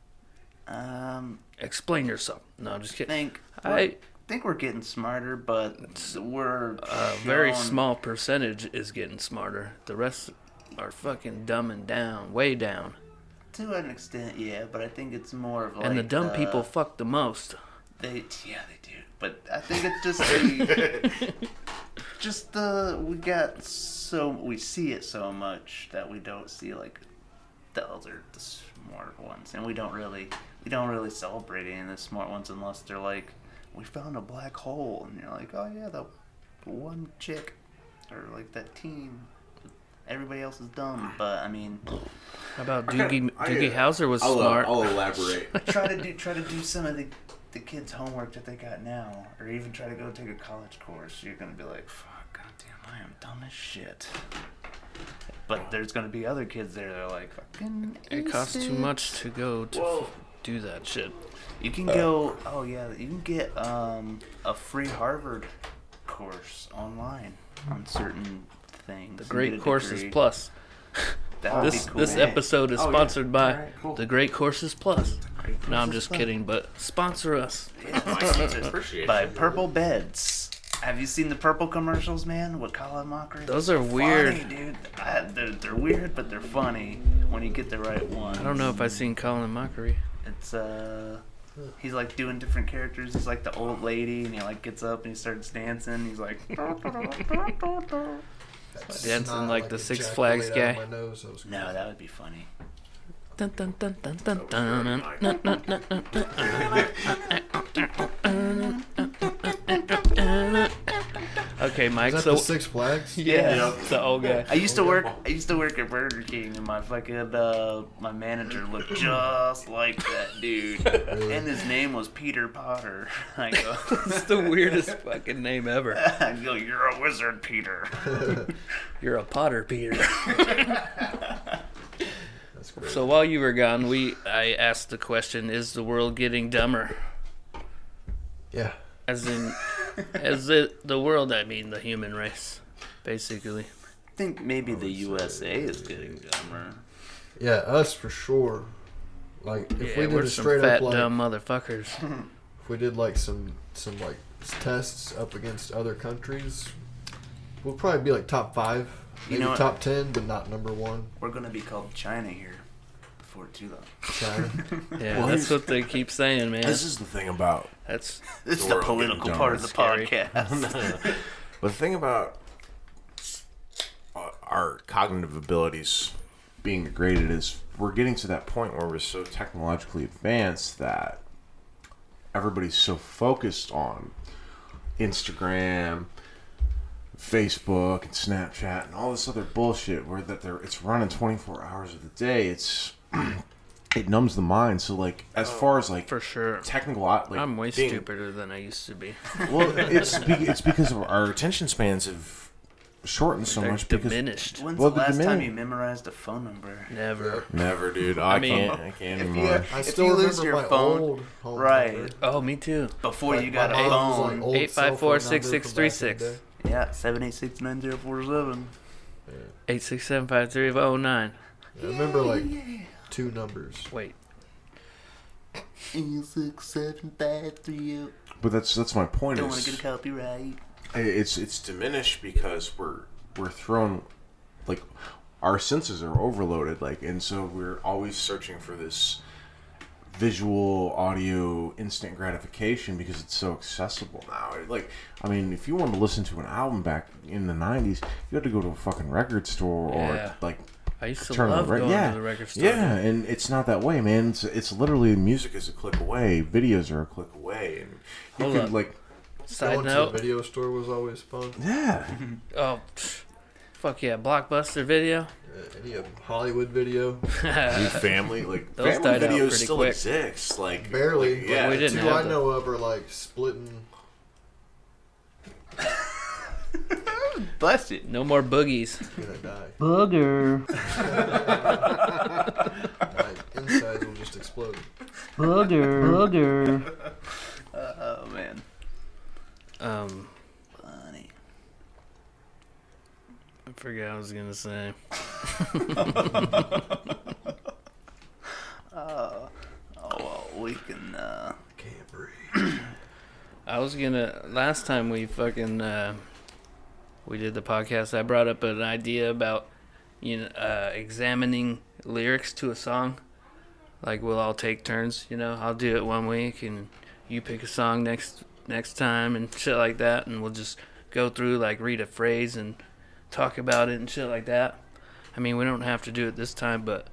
D: Um,
A: Explain yourself. No, I'm just kidding.
D: think
A: I
D: think we're getting smarter, but we're
A: a very small percentage is getting smarter. The rest are fucking dumbing down, way down.
D: to an extent, yeah. But I think it's more of like
A: and the dumb
D: uh,
A: people fuck the most.
D: They yeah they do, but I think it's just the just the we got so we see it so much that we don't see like the other the smart ones, and we don't really we don't really celebrate any of the smart ones unless they're like we found a black hole, and you're like oh yeah the one chick or like that team. Everybody else is dumb, but I mean,
A: How about
C: I got-
A: Doogie? Doogie
C: got-
A: Howser was
C: I'll, uh,
A: smart.
C: I'll elaborate.
D: try to do try to do some of the the kids' homework that they got now, or even try to go take a college course. You're gonna be like, "Fuck, goddamn, I am dumb as shit." But there's gonna be other kids there that are like, "Fucking."
A: It costs too much to go to
C: Whoa.
A: do that shit.
D: You can go. Oh yeah, you can get um a free Harvard course online on certain things.
A: The Great Courses. Plus.
D: That would
A: This
D: be cool.
A: this
C: man.
A: episode is
C: Oh, yeah.
A: sponsored by
C: Alright, cool.
A: the Great Courses Plus.
D: Great
A: No, I'm just
D: Plus.
A: kidding, but sponsor us.
D: By. Purple Beds. Have you seen the purple commercials, man? With Colin Mochrie?
A: Those are weird.
D: Funny, dude. I, they're, they're weird, but they're funny when you get the right one.
A: I don't know if I've seen Colin Mochrie.
D: It's uh, he's like doing different characters. He's like the old lady, and he like gets up and he starts dancing. He's like,
B: That's
A: Dancing
B: not
A: like the Six Flags
B: out
A: guy.
B: nose. That
D: no, that would be funny.
A: Dun, dun, dun, dun, dun, dun, dun, dun, dun, dun, dun, dun. Okay, Mike.
B: Is that
A: So
B: the Six Flags?
A: yeah, the old guy.
D: I used to work. I used to work at Burger King, and my fucking uh, my manager looked just like that dude, and his name was Peter Potter. I go,
A: It's the weirdest fucking name ever.
D: I go, you're a wizard, Peter.
A: You're a Potter, Peter. So while you were gone, we I asked the question: Is the world getting dumber?
B: yeah.
A: As in, as it the world, I mean the human race, basically.
D: I think maybe the USA is getting dumber.
B: Yeah, us for sure. Like if
A: yeah,
B: we
A: we're
B: did a
A: some
B: straight
A: fat
B: up like
A: dumb motherfuckers.
B: if we did like some some like tests up against other countries, we'll probably be like top five,
D: You
B: maybe
D: know what?
B: top ten, but not number one.
D: We're gonna be called China here before too long.
B: China.
A: Yeah,
C: Well,
A: that's what they keep saying, man.
C: This is the thing about
A: That's
D: It's
C: The
D: the, political part of the.
A: Scary.
D: podcast.
C: But the thing about uh, our cognitive abilities being degraded is we're getting to that point where we're so technologically advanced that everybody's so focused on Instagram, Facebook, and Snapchat, and all this other bullshit where that they're it's running 24 hours of the day. It's it numbs the mind. So like as far oh, as like
A: for sure.
C: technical like
A: I'm way
C: being-
A: stupider than I used to be.
C: well, it's be- it's because of our attention spans have shortened so
A: They're
C: much because
A: diminished.
D: When's
C: Well,
D: the
C: the
D: last time you memorized a phone number?
A: Never.
C: never, dude. I,
A: mean,
C: can't. I can't
D: if you-
C: anymore.
B: I
D: If
B: still
D: you
B: remember
D: lose your
B: my
D: phone-
B: old home
D: right.
B: number.
A: Oh, me too.
D: Before
B: Like,
D: you got a
B: my mom was,
D: phone.
B: like, old
A: Eight
B: cell
A: five four
B: phone
A: six
B: number
A: six
B: from
A: three
B: back in the
A: six.
B: day.
D: yeah, seven eight six nine zero four seven.
A: Eight six seven five three oh nine.
B: I remember like two numbers.
A: Wait.
D: Eight six seven five three oh.
C: But that's that's my point.
D: Don't want to get a copyright.
C: it's it's diminished because we're we're thrown like our senses are overloaded. Like, and so we're always searching for this visual, audio, instant gratification because it's so accessible now. Like, I mean, if you want to listen to an album back in the '90s, you had to go to a fucking record store
A: Yeah.
C: or like
A: I used to
C: turn on
A: love
C: the re-
A: going
C: yeah.
A: to the record store.
C: Yeah, and it's not that way, man. It's, it's literally music is a click away, videos are a click away, and you
A: Hold
C: can
A: up.
C: like,
A: Side
B: Going to
A: note.
B: the video store was always fun.
C: yeah,
A: Oh, pff, fuck yeah, Blockbuster video.
B: Uh, any of Hollywood video,
C: Dude, family like
A: Those
C: family
A: died out
C: videos
A: pretty
C: still
A: quick.
C: exist. Like
B: barely.
C: like, yeah.
A: We didn't
B: two
A: have
B: I
A: them.
B: know of are like splitting.
D: Bless it.
A: No more boogies.
B: Gonna die.
A: Booger.
B: My insides will just explode.
A: Booger. Booger.
D: Oh man,
A: Um,
D: funny.
A: I forgot what I was gonna say.
D: Oh, oh well, we can. uh
B: Can't breathe.
A: I was gonna. Last time we fucking uh, we did the podcast, I brought up an idea about you know uh, examining lyrics to a song. Like we'll all take turns. You know, I'll do it one week, and you pick a song next next time, and shit like that, and we'll just go through like read a phrase and talk about it and shit like that. I mean, we don't have to do it this time, but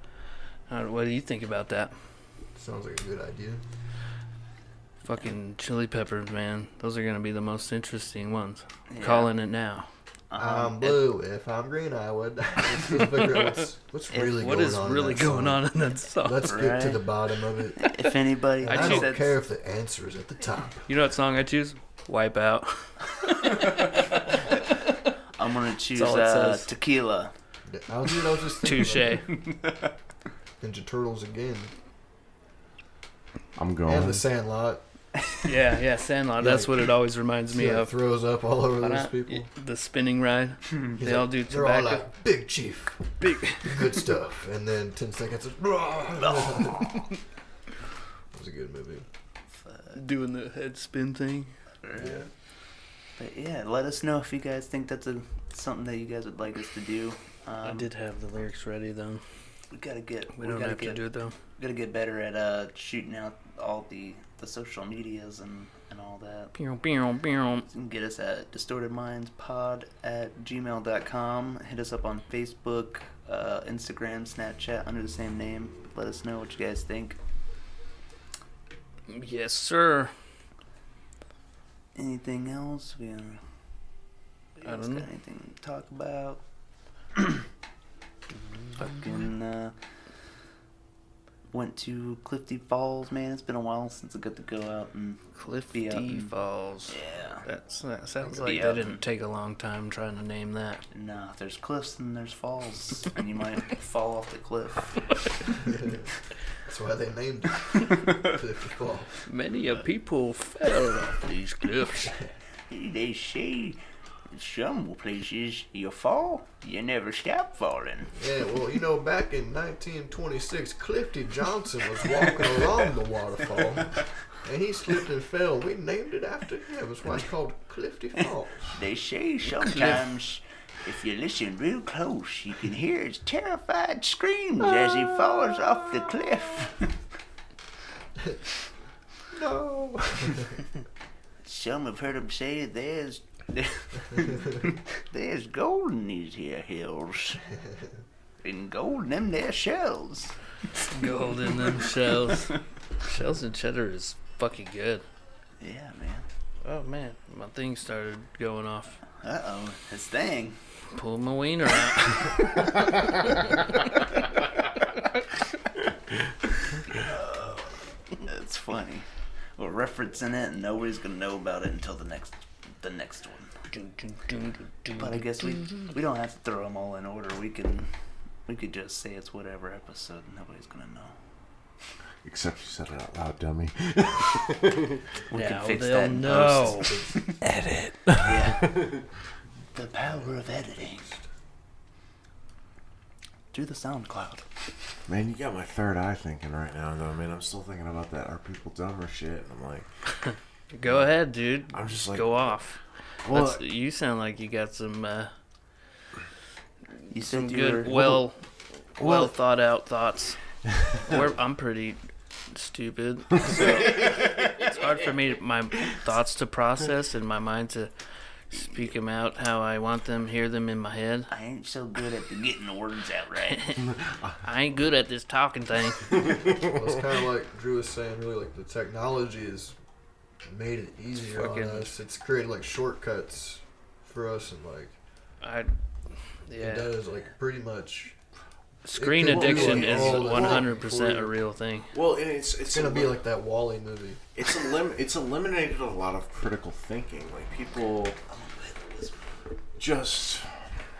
A: uh, what do you think about that?
B: Sounds like a good idea.
A: Fucking chili peppers, man. Those are gonna be the most interesting ones.
D: Yeah.
A: Calling it now.
D: Um,
B: I'm blue. If I'm green, I would. Let's figure out what's, what's really
A: What
B: going
A: is
B: on. in
A: really
B: that
A: going
B: song.
A: on in that song?
B: Let's get to the bottom of it.
D: If, if anybody,
A: I
B: I don't
D: said-
B: care if the answer is at the top.
A: You know what song I choose? Wipe out.
D: I'm gonna choose uh, tequila.
B: I was, dude, I was just
A: Touche.
B: Ninja Turtles again,
C: I'm going.
B: and
C: going.
B: the Sandlot.
A: Yeah, yeah, Sandlot. That's what it always reminds me
B: Yeah,
A: of.
B: throws up all over those people.
A: The spinning ride. They
B: like-
A: all do
B: They're all
A: tobacco.
B: like, "Big Chief,
A: Big.
B: good stuff," and then ten seconds. Of, it was a good movie.
A: Doing the head spin thing.
B: Yeah.
D: But yeah, let us know if you guys think that's a something that you guys would like us to do. Um,
A: I did have the lyrics ready though.
D: We gotta get.
A: We don't have
D: get,
A: to do it though.
D: We gotta get better at uh shooting out all the the social medias and and all that.
A: Pew, pew, pew.
D: You can get us at distortedmindspod at gmail.com. Hit us up on Facebook, uh, Instagram, Snapchat under the same name. Let us know what you guys think.
A: Yes, sir.
D: Anything else? We, uh,
A: I don't know.
D: anything to talk about? Fucking uh, went to Clifty Falls, man. It's been a while since I got to go out and
A: Clifty
D: Be out in-
A: Falls.
D: yeah.
A: That's, that sounds like
D: out
A: they
D: in-
A: didn't take a long time trying to name that.
D: No, if there's cliffs and there's falls, and you might fall off the cliff.
B: That's why they named it Clifty Falls.
A: Many a people fell off these cliffs.
D: They say some places you fall, you never stop falling.
B: Yeah, well, you know, back in 1926, Clifty Johnson was walking along the waterfall, and he slipped and fell. We named it after him. That's why it's called Clifty Falls.
D: They say sometimes if you listen real close, you can hear his terrified screams as he ah. falls off the cliff.
B: No.
D: Some have heard him say there's there's gold in these here hills. And gold in them there shells.
A: Gold in them shells. Shells and cheddar is fucking good.
D: Yeah, man.
A: Oh man, my thing started going off.
D: Uh oh, his thing.
A: Pulled my wiener out.
D: That's funny. We're referencing it, and nobody's gonna know about it until the next, the next one. But I guess we we don't have to throw them all in order. We can we could just say it's whatever episode, and nobody's gonna know.
C: Except you said it out loud, dummy.
D: We
A: now
D: can fix
A: they'll
D: that in
A: know.
D: post. Yeah. the power of editing. Through the SoundCloud.
C: Man, you got my third eye thinking right now, though. Man, I'm still thinking about that. Are people dumb or shit? And I'm like,
A: Go ahead, dude.
C: I'm just like,
A: Go off.
C: well,
A: That's, you sound like you got some uh,
D: You
A: some
D: said
A: good,
D: were
A: well, well
C: well-
A: thought out thoughts. We're, I'm pretty stupid, so it's hard for me my thoughts to process and my mind to speak them out how I want them, hear them in my head.
D: I ain't so good at the getting the words out right.
A: I ain't good at this talking thing.
B: Well, it's kind of like Drew was saying, really, like the technology has made it easier
A: Fucking-
B: on us. It's created like shortcuts for us, and like
A: I,
B: it
A: yeah.
B: does like pretty much.
A: Screen addiction
B: like,
A: is 100%
B: for
A: a real thing.
C: well, and it's it's
B: It's gonna be like that WALL-E movie.
C: it's elim- it's eliminated a lot of critical thinking. Like people just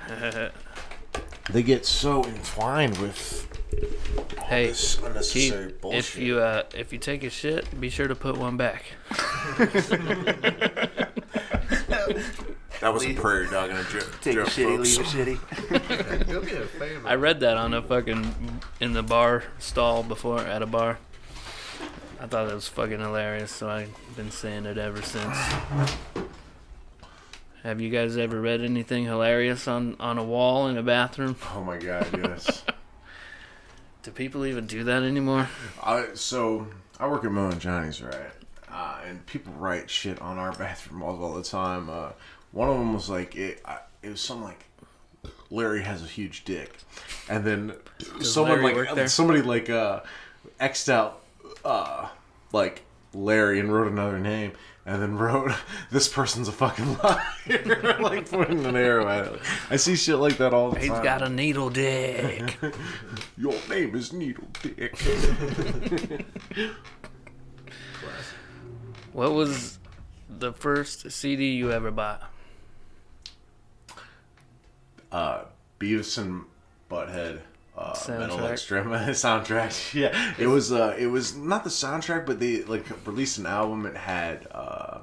C: they get so entwined with all
A: Hey,
C: this
A: Keith,
C: unnecessary bullshit.
A: if you uh, if you take a shit, be sure to put one back.
C: that was a prairie dog and a drip,
D: Take a shitty,
C: folks.
D: leave a shitty.
B: Do me a favor.
A: I read that on a fucking in the bar stall before at a bar. I thought it was fucking hilarious, so I've been saying it ever since. Have you guys ever read anything hilarious on on a wall in a bathroom?
C: Oh my god, yes.
A: Do people even do that anymore?
C: I, so I work at Mo and Johnny's, right? Uh, and people write shit on our bathroom walls all the time. Uh, one of them was like, it, I, it was something like, Larry has a huge dick, and then someone
A: Larry
C: like somebody like uh, xed out uh, like Larry and wrote another name. And then wrote, "This person's a fucking liar," like pointing an arrow at it. I see shit like that all the
A: He's
C: time.
A: He's got a needle dick.
C: Your name is Needle Dick.
A: what was the first CD you ever bought?
C: uh, Beavis and Butthead uh, Metal. Extrema soundtrack. Yeah, it was. Uh, it was not the soundtrack, but they like released an album. It had uh,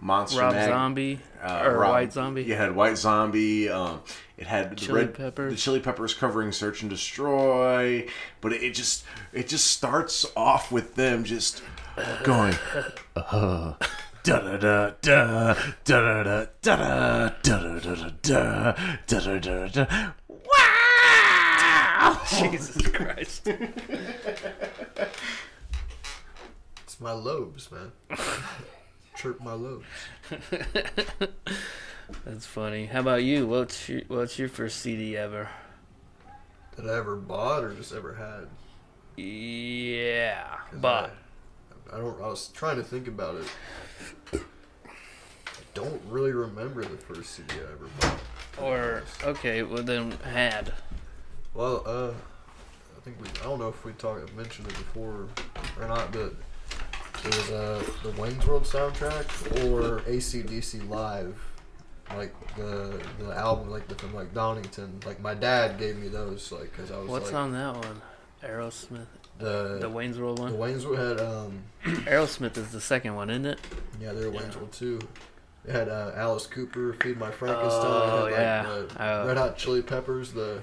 C: Monster
A: Rob
C: Mag-
A: Zombie
C: uh,
A: or
C: Rob-
A: White Zombie?
C: It had White Zombie. Um, it had the
A: Chili
C: red,
A: Peppers.
C: The Chili Peppers covering "Search and Destroy," but it, it just it just starts off with them just going. Uh, da da da da da da da da da da da da da da da!
A: Jesus Christ.
B: It's my lobes, man. Chirp my lobes.
A: That's funny. How about you? What's your What's your first CD ever?
B: That I ever bought or just ever had.
A: Yeah, but
B: I, I don't. I was trying to think about it. I don't really remember the first CD I ever bought.
A: or okay, well then had.
B: Well, uh, I think we. I don't know if we talked mentioned it before or not, but it was uh the Wayne's World soundtrack or ACDC Live, like the the album like the, from like Donington. Like my dad gave me those like because I was
A: What's
B: like
A: on that one? Aerosmith,
B: the
A: the Wayne's World one. the.
B: Wayne's World had um
A: Aerosmith is the second one, isn't it?
B: yeah they're Wayne's
A: Yeah.
B: World too. It had uh, Alice Cooper, Feed My Frankenstein.
A: Oh,
B: had,
A: yeah.
B: like, the
A: Oh.
B: Red Hot Chili Peppers. The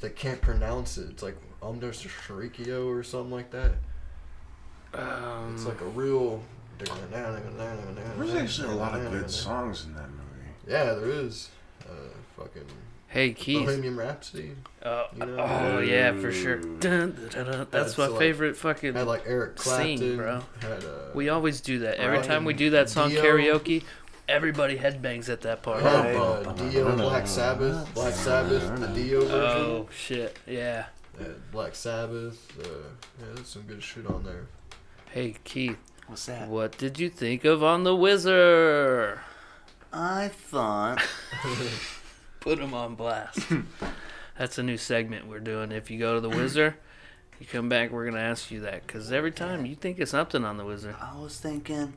B: they can't pronounce it. It's like Under Sharikio or something like that.
A: Um,
B: It's like a real.
C: There's actually a lot of good songs in that movie.
B: Yeah, there is. Uh, fucking
A: hey Keith.
B: Bohemian Rhapsody.
A: Oh,
B: you know?
A: oh yeah, for sure. Dun, dun, dun, dun. That's
B: so,
A: my
B: like,
A: favorite fucking.
B: Had like Eric Clapton.
A: Scene, bro.
B: Had uh,
A: we always do that every time we do that song
B: Dio.
A: karaoke. Everybody headbangs at that part.
B: had uh, Dio, Black Sabbath, Black Sabbath, the Dio version.
A: Oh shit, yeah.
B: Had Black Sabbath. Uh, yeah, there's some good shit on there.
A: Hey Keith,
D: What's that?
A: what did you think of On the Wizard?
D: I thought.
A: Put him on blast. That's a new segment we're doing. If you go to the Wizard, you come back, we're gonna ask you that because every time you think of something on the Wizard.
D: I was thinking,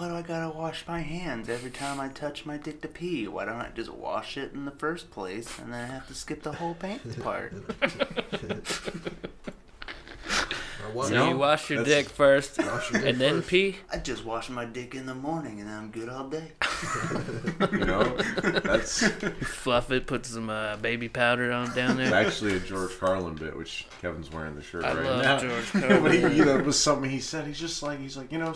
D: why do I gotta wash my hands every time I touch my dick to pee? Why don't I just wash it in the first place and then I have to skip the whole pants part?
B: I watched-
A: So
C: know,
A: you wash your dick first,
B: Wash your dick
A: and then
B: first.
A: pee.
D: I just wash my dick in the morning and then I'm good all day.
C: You know, that's
A: Fluff it, put some uh, baby powder on down
C: it's
A: there.
C: actually a George Carlin bit, which Kevin's wearing the shirt
A: I
C: right
A: love
C: now.
A: George Carlin.
C: but
A: Carlin.
C: he, you know, it was something he said. He's just like, he's like, you know, I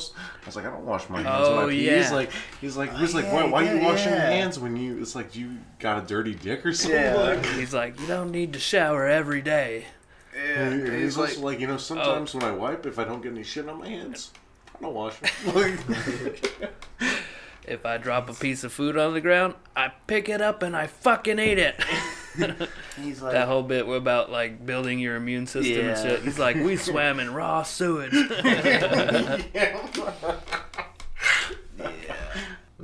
C: was like, I don't wash my hands
A: Oh,
C: when I pee. He's like, he's like,
D: Oh,
C: he's like,
D: yeah,
C: why, why you
D: yeah,
C: washing your hands when you? It's like you got a dirty dick or something.
D: Yeah.
C: Like,
A: He's like, you don't need to shower every day.
D: Yeah,
C: And
D: he's
C: he's
D: like,
C: also like, you know, oh. sometimes when I wipe, if I don't get any shit on my hands, I don't wash them. Like,
A: If I drop a piece of food on the ground, I pick it up and I fucking eat it.
D: he's like,
A: that whole bit about like building your immune system and shit. He's like, we swam in raw sewage.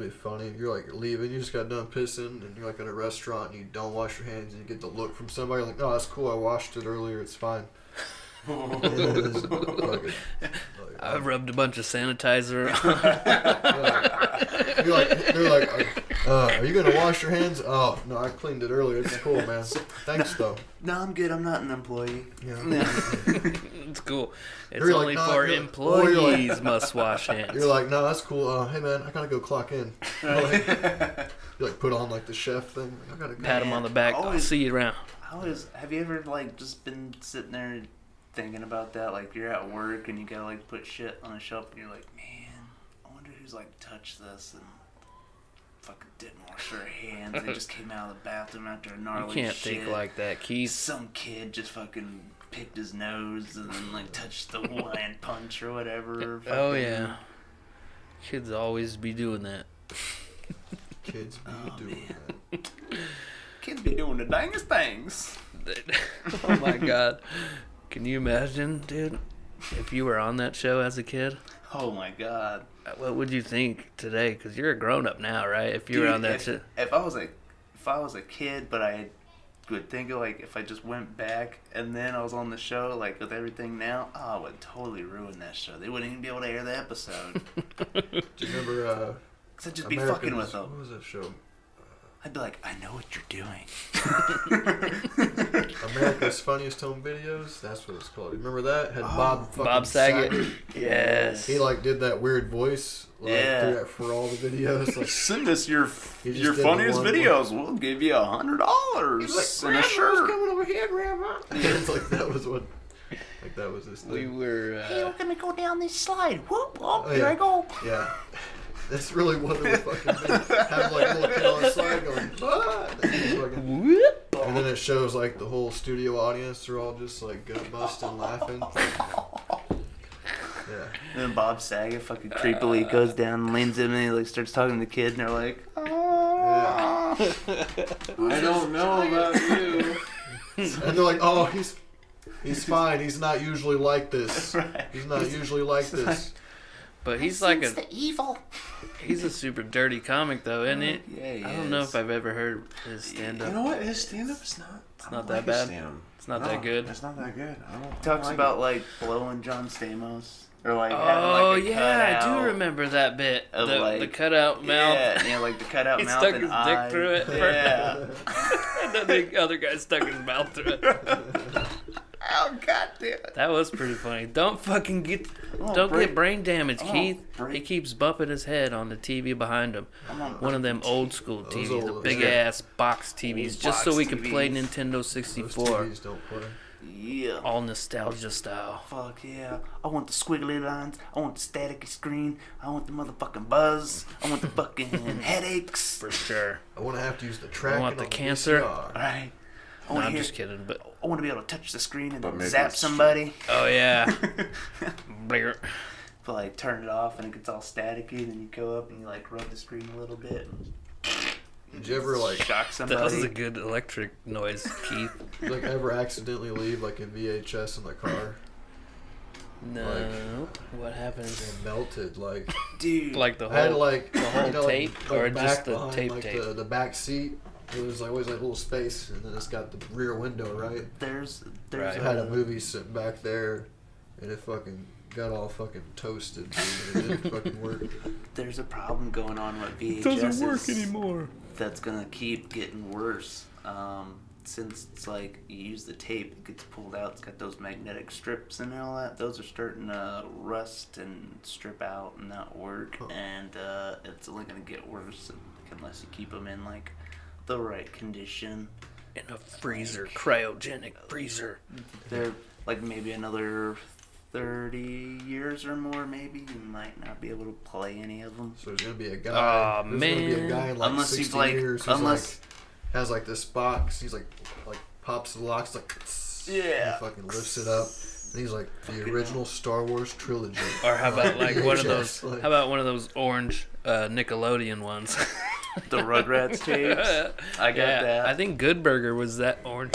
B: It'd be funny. You're like leaving, you just got done pissing, and you're like at a restaurant and you don't wash your hands, and you get the look from somebody like, "No, that's cool. I washed it earlier. It's fine." And it's fucking- like,
A: I rubbed a bunch of sanitizer. on.
B: you're like, they're like, uh, "Are you gonna wash your hands?" Oh no, I cleaned it earlier. It's cool, man. Thanks though.
D: no, I'm good. I'm not an employee.
B: Yeah.
A: it's cool. It's
B: You're like,
A: only
B: "Nah,
A: for
B: you're- or you're like-
A: employees must wash hands.
B: You're like, "No, that's cool. Uh, hey man, I gotta go clock in." You're like, you like put on like the chef thing. I gotta go.
A: Pat him on the back. I'll
D: Always-
A: see you around.
D: I always have you ever like just been sitting there thinking about that? Like you're at work and you gotta like put shit on a shelf and you're like, man, I wonder who's like touched this and fucking didn't wash their hands. They just came out of the bathroom after a gnarly
A: You
D: gnarly
A: can't
D: shit.
A: think like that, Keith.
D: Some kid just fucking picked his nose and then like touched the Hawaiian punch or whatever.
A: Oh yeah. Kids always be doing that.
B: Kids be
D: Oh,
B: doing that.
D: Kids be doing the dangest things.
A: oh my god. Can you imagine, dude? If you were on that show as a kid,
D: Oh my god.
A: what would you think today? Because you're a grown up now, right? If you were
D: Dude,
A: on that
D: if,
A: shit.
D: if I was a if I was a kid, but I would think of like if I just went back and then I was on the show, like with everything now, oh, I would totally ruin that show. They wouldn't even be able to air the episode.
B: Do you remember? Uh,
D: Cause I'd just be fucking with
B: America's-
D: them.
B: What was that show?
D: I'd be like, I know what you're doing.
B: America's Funniest Home Videos. That's what it's called. Remember that? Had Bob fucking
A: Bob Saget. yes.
B: He like did that weird voice like
D: Yeah.
B: for all the videos. Like,
D: Send us your your
B: did the
D: funniest
B: one-
D: videos. We'll give you a hundred dollars and a shirt.
B: coming over here, Grandma. it's like that was what Like that was his
A: We
B: thing.
A: were.
D: Hey,
A: Uh,
D: we're gonna go down this slide. Whoop! Oh,
B: Oh,
D: here
B: yeah.
D: I go.
B: Yeah. That's really what it would fucking be. Have like a little kid on the side going, ah! and, then fucking- and then it shows like the whole studio audience are all just like gut busting laughing. Yeah.
D: And then Bob Saget fucking creepily goes down and leans in and he like starts talking to the kid and they're like,
B: Yeah.
C: I don't know about you.
B: And they're like, oh, he's he's fine. He's not usually like this.
D: Right.
B: He's not usually like this.
A: But he's like a
D: the evil.
A: He's a super dirty comic though, isn't it?
D: Yeah, he
A: I don't know if I've ever heard his stand up.
C: You know what? His stand up is not. It's
A: not that bad? It's not that good?
C: It's not that good. I don't.
D: He talks
C: I don't
D: about
C: like
D: like blowing John Stamos or like
A: Oh
D: like a
A: yeah, I do remember that bit.
D: of,
A: The,
D: like-
A: the cutout mouth.
D: Yeah, yeah, like the cutout
A: He
D: mouth
A: stuck
D: and
A: his dick through it.
D: Yeah.
A: and then the other guy stuck his mouth through it.
D: oh god damn it.
A: That was pretty funny. Don't fucking get
D: Oh,
A: don't
D: break-
A: get brain damage,
D: Oh,
A: Keith.
D: break-
A: He keeps bumping his head on the TV behind him.
D: On
A: One of them old school
B: Those
A: TVs, the big
B: yeah.
A: ass box TVs,
D: Old
A: just so we could play Nintendo 64,
B: TVs don't play.
D: Yeah.
A: all nostalgia style.
D: Fuck yeah. I want the squiggly lines. I want the staticky screen. I want the motherfucking buzz. I want the fucking headaches.
A: For sure.
B: I want to have to use the track.
A: I want the cancer?
D: Right. I
A: no, I'm
D: to
A: just kidding, but
D: I want to be able to touch the screen and
C: But
D: then zap
C: it's
D: somebody.
A: oh yeah. Blear.
D: but like turn it off and it gets all staticky. And then you go up and you like rub the screen a little bit.
B: Did you ever like,
D: shock somebody?
A: That was
D: somebody?
A: a good electric noise, Keith.
B: like ever accidentally leave like a VHS in the car
A: No. Like, What happened?
B: and melted? Like
D: Dude.
A: Like the
B: I had
A: whole.
B: like
A: the whole
B: you know,
A: tape
B: like
A: or
B: back
A: just the
B: behind,
A: tape
B: like
A: tape?
B: The, the back seat. It was like always like a little space, and then it's got the rear window, right?
D: there's there's
A: Right.
B: I had a movie sitting back there, and it fucking got all fucking toasted, dude, and it didn't fucking work.
D: there's a problem going on with VHS.
A: Doesn't work anymore.
D: That's gonna keep getting worse. Um, since it's like you use the tape, it gets pulled out. It's got those magnetic strips and all that. Those are starting to rust and strip out and not work.
B: Huh.
D: And uh, it's only gonna get worse unless you keep them in like the right condition.
A: In a freezer, cryogenic freezer.
D: They're like maybe another. 30 years or more, maybe you might not be able to play any of them.
B: So there's gonna be a guy.
A: Aw,
B: there's gonna be a
A: man.
B: guy in like
D: Unless you've,
B: 60
D: like-
B: years who's
D: unless-
B: like has like this box. He's like like pops the locks like
D: Yeah.
B: He fucking lifts it up. And he's like the original Star Wars trilogy.
A: Or how about like one of those?
B: like-
A: How about one of those orange uh, Nickelodeon ones?
D: The Rugrats tapes. I got
A: yeah,
D: that.
A: I think Good Burger was that orange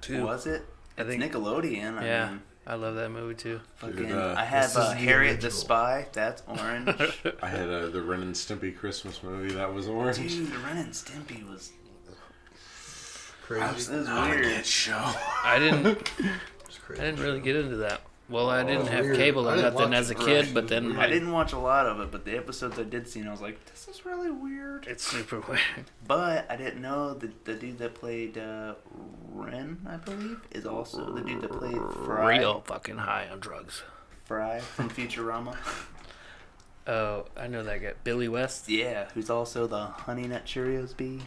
A: too.
D: Was it?
A: I
D: It's
A: think-
D: Nickelodeon. I
A: Yeah,
D: I mean,
A: I love that movie too.
D: fucking.
C: uh,
D: I have uh,
B: is the
D: Harriet the. Spy. That's orange.
C: I had uh, the Ren and Stimpy Christmas movie that was orange.
D: Dude, the Ren and Stimpy was.
B: Crazy.
D: It was
C: Oh,
D: weird.
C: that show.
A: I didn't.
B: Crazy.
A: I didn't really get into that. Well, I didn't
B: Oh,
A: have
B: weird.
A: cable
B: I
A: or
B: didn't
A: nothing
B: watch
A: as a kid,
B: Right.
A: but then
D: I
A: my,
D: didn't watch a lot of it, but the episodes I did see, and I was like, this is really weird.
A: it's super weird.
D: But I didn't know that the dude that played uh, Ren, I believe, is also the dude that played Fry.
A: Real fucking high on drugs.
D: Fry from Futurama.
A: Oh, I know that guy, Billy West.
D: yeah, who's also the Honey Nut Cheerios bee.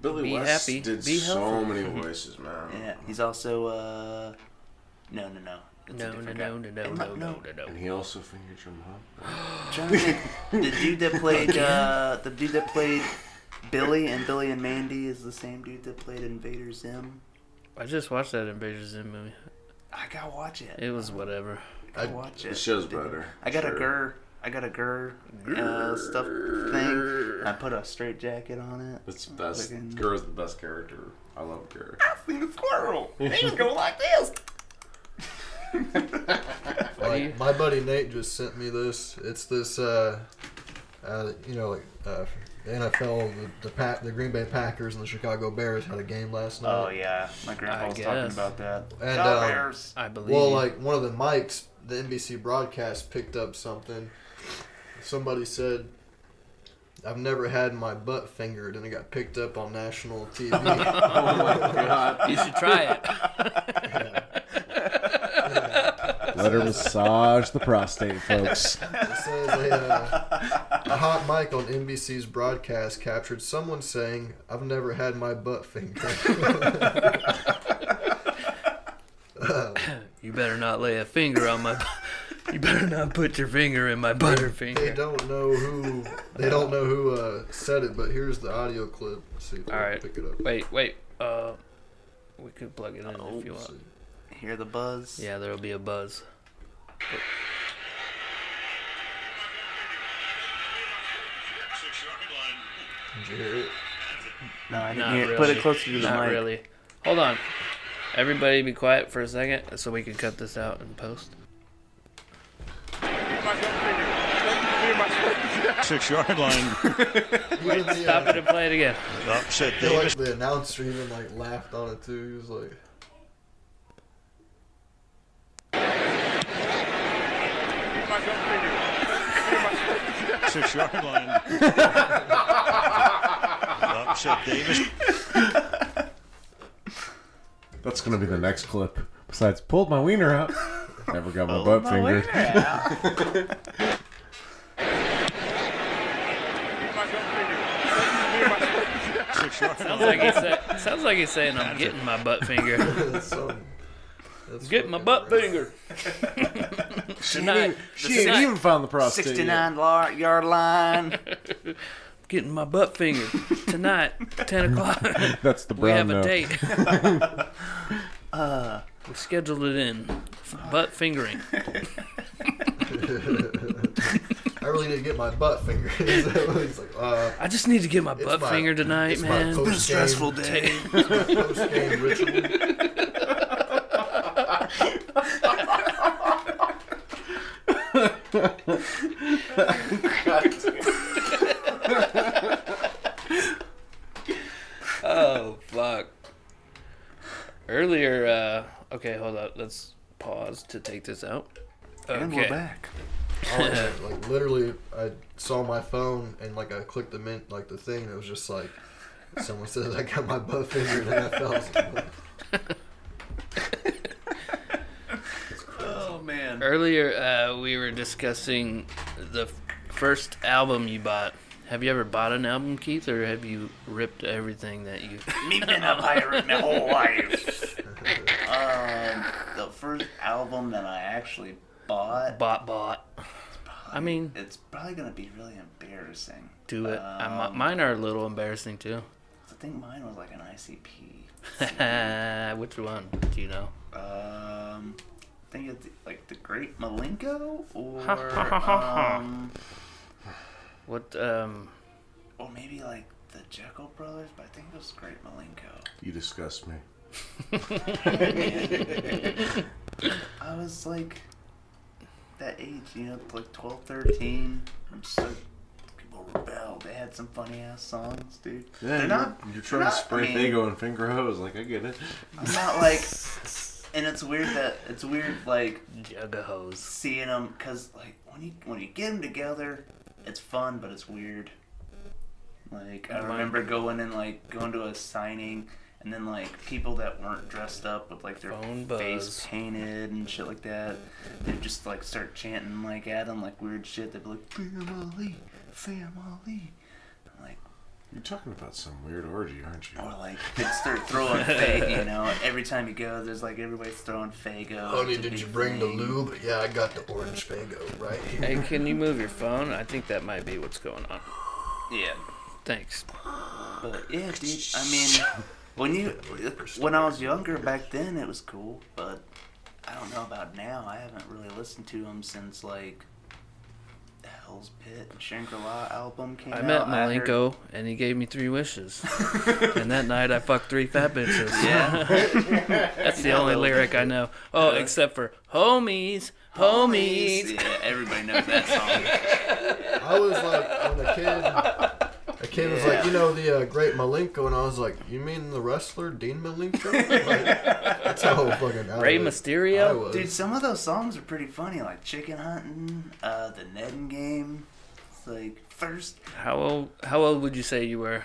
C: Billy
A: Be
C: West
A: happy,
C: did
A: be
C: so many voices, man.
D: Yeah, he's also uh, no, no, no. It's a
A: No, no, no, no, no, no, no, no,
C: And he also fingered your mom.
D: Trying the dude that played uh, the dude that played Billy and Billy and Mandy is the same dude that played Invader Zim.
A: I just watched that Invader Zim movie.
D: I gotta watch it.
A: It was whatever.
D: I
B: I-
D: gotta watch it.
C: The show's better.
D: I got a
C: Sure.
D: GIR. I got a GIR uh, stuff thing. I put a straight jacket on it.
C: It's best.
D: Fucking-
C: GIR's the best character. I love GIR.
D: I seen a squirrel. They would go like this.
B: Like my buddy Nate just sent me this. It's this, uh, uh, you know, like uh, the NFL, the the, Pack, the Green Bay Packers and the Chicago Bears had a game last night.
D: Oh yeah, my grandpa
A: I
D: was talking about that.
B: And,
D: Go
B: um,
D: Bears.
A: I believe.
B: Well, like one of the mics, the NBC broadcast picked up something. Somebody said, "I've never had my butt fingered," and it got picked up on national TV.
C: Oh my god.
A: you should try it.
E: Let her massage the prostate, folks.
B: It says a, uh, a hot mic on NBC's broadcast captured someone saying, "I've never had my butt fingered."
A: You better not lay a finger on my. You better not put your finger in my
B: They
A: butterfinger.
B: don't know who they don't know who uh, said it, but here's the audio clip. Let's see if we
A: All
B: can
A: right.
B: pick it up.
A: Wait, wait. Uh, we could plug it in
D: Oh,
A: if you want.
B: see.
D: Hear the buzz?
A: Yeah, there'll be a buzz.
B: Did you hear it?
D: No, I didn't
A: Not
D: hear
A: really.
D: Put it closer to the
A: Not
D: mic.
A: really. Hold on. Everybody be quiet for a second so we can cut this out and post.
F: Six yard line.
B: Even the,
A: Stop it and play it again.
F: Upset
B: I feel
F: Davis.
B: like the announcer even like laughed on it too. He was like,
F: Six yard line. Upset Davis.
C: That's gonna be the next clip. Besides, pulled my wiener out. Never got my butt
D: my
C: fingered.
D: wiener out.
F: Six yard
A: Sounds like he's sa- sounds like he's saying I'm getting my butt finger.
B: that's some, that's
A: Getting my butt
B: rad.
A: finger.
C: She ain't,
A: Tonight.
C: even, she ain't even found the prostate.
D: 69 la- yard line.
A: Getting my butt finger tonight, ten o'clock.
C: That's the brown
A: we
C: brown
A: have a date.
D: Uh,
A: We scheduled it in. Butt fingering.
B: I really need to get my butt fingered. He's like, uh,
A: I just need to get my butt
B: my-
A: fingered tonight,
B: it's my
A: man.
B: post-
D: been a stressful day.
B: post game ritual.
A: Oh fuck. Earlier, uh, okay, hold up. Let's pause to take this out.
D: And we're
A: Okay.
D: back.
B: Oh, yeah, like literally, I saw my phone and like I clicked the mint, like the thing, and it was just like someone says I got my butt fingered, and I fell. asleep.
D: Oh, man.
A: Earlier, uh, we were discussing the first album you bought. Have you ever bought an album, Keith, or have you ripped everything that you?
D: Me been a pirate my whole life. um, the first album that I actually bought.
A: bought bought. I mean,
D: It's probably gonna be really embarrassing.
A: do it. I,
D: Um,
A: mine are a little embarrassing too.
D: I think mine was like an ICP.
A: Which one? Do you know?
D: Um, I think it's like the Great Milenko,
A: Ha, ha, ha, ha, ha.
D: or um,
A: What? Um.
D: or maybe like the Jeckel Brothers, but I think it was Great Milenko.
C: You disgust me.
D: I was like that age, you know, like 12, 13. I'm just like, people rebel. They had some funny ass songs, dude.
C: Yeah,
D: they're
C: you're,
D: not.
C: you're trying
D: they're
C: to
D: not-
C: spray
D: I mean,
C: Faygo and finger hose. Like I get it.
D: I'm not like, and it's weird that it's weird like
A: Juggahos.
D: seeing them because like when you when you get them together, it's fun, but it's weird. Like I remember going and like going to a signing, and then like people that weren't dressed up with like their
A: Phone
D: face
A: buzz.
D: painted and shit like that, they'd just like start chanting like at them like weird shit. They'd be like family, family. I'm like,
C: You're talking about some weird orgy, aren't you?
D: or like they'd start throwing Faygo. You know, every time you go, there's like everybody's throwing Faygo.
B: Honey, did you
D: big
B: bring the
D: thing.
B: lube? Yeah, I got the orange Faygo right here.
A: Hey, can you move your phone? I think that might be what's going on.
D: Yeah.
A: Thanks.
D: But yeah, dude. I mean, when you when I was younger back then, it was cool. But I don't know about now. I haven't really listened to them since like Hell's Pit and Shangri-La album came
A: I
D: out.
A: met
D: heard-
A: Milenko, and he gave me three wishes. and that night, I fucked three fat bitches.
D: Yeah.
A: That's the
D: Yeah,
A: only
D: well,
A: lyric I know. Oh,
D: uh,
A: except for homies, homies.
D: Yeah, everybody knows that song.
B: I was like, when a kid, a kid was like, you know, the uh, Great Milenko, and I was like, you mean the wrestler Dean Malenko? Like, that's how fucking I
A: Rey
B: was.
A: Mysterio?
B: I was.
D: Dude, some of those songs are pretty funny, like Chicken Hunting, uh, the Neden Game. It's like first
A: How old? How old would you say you were?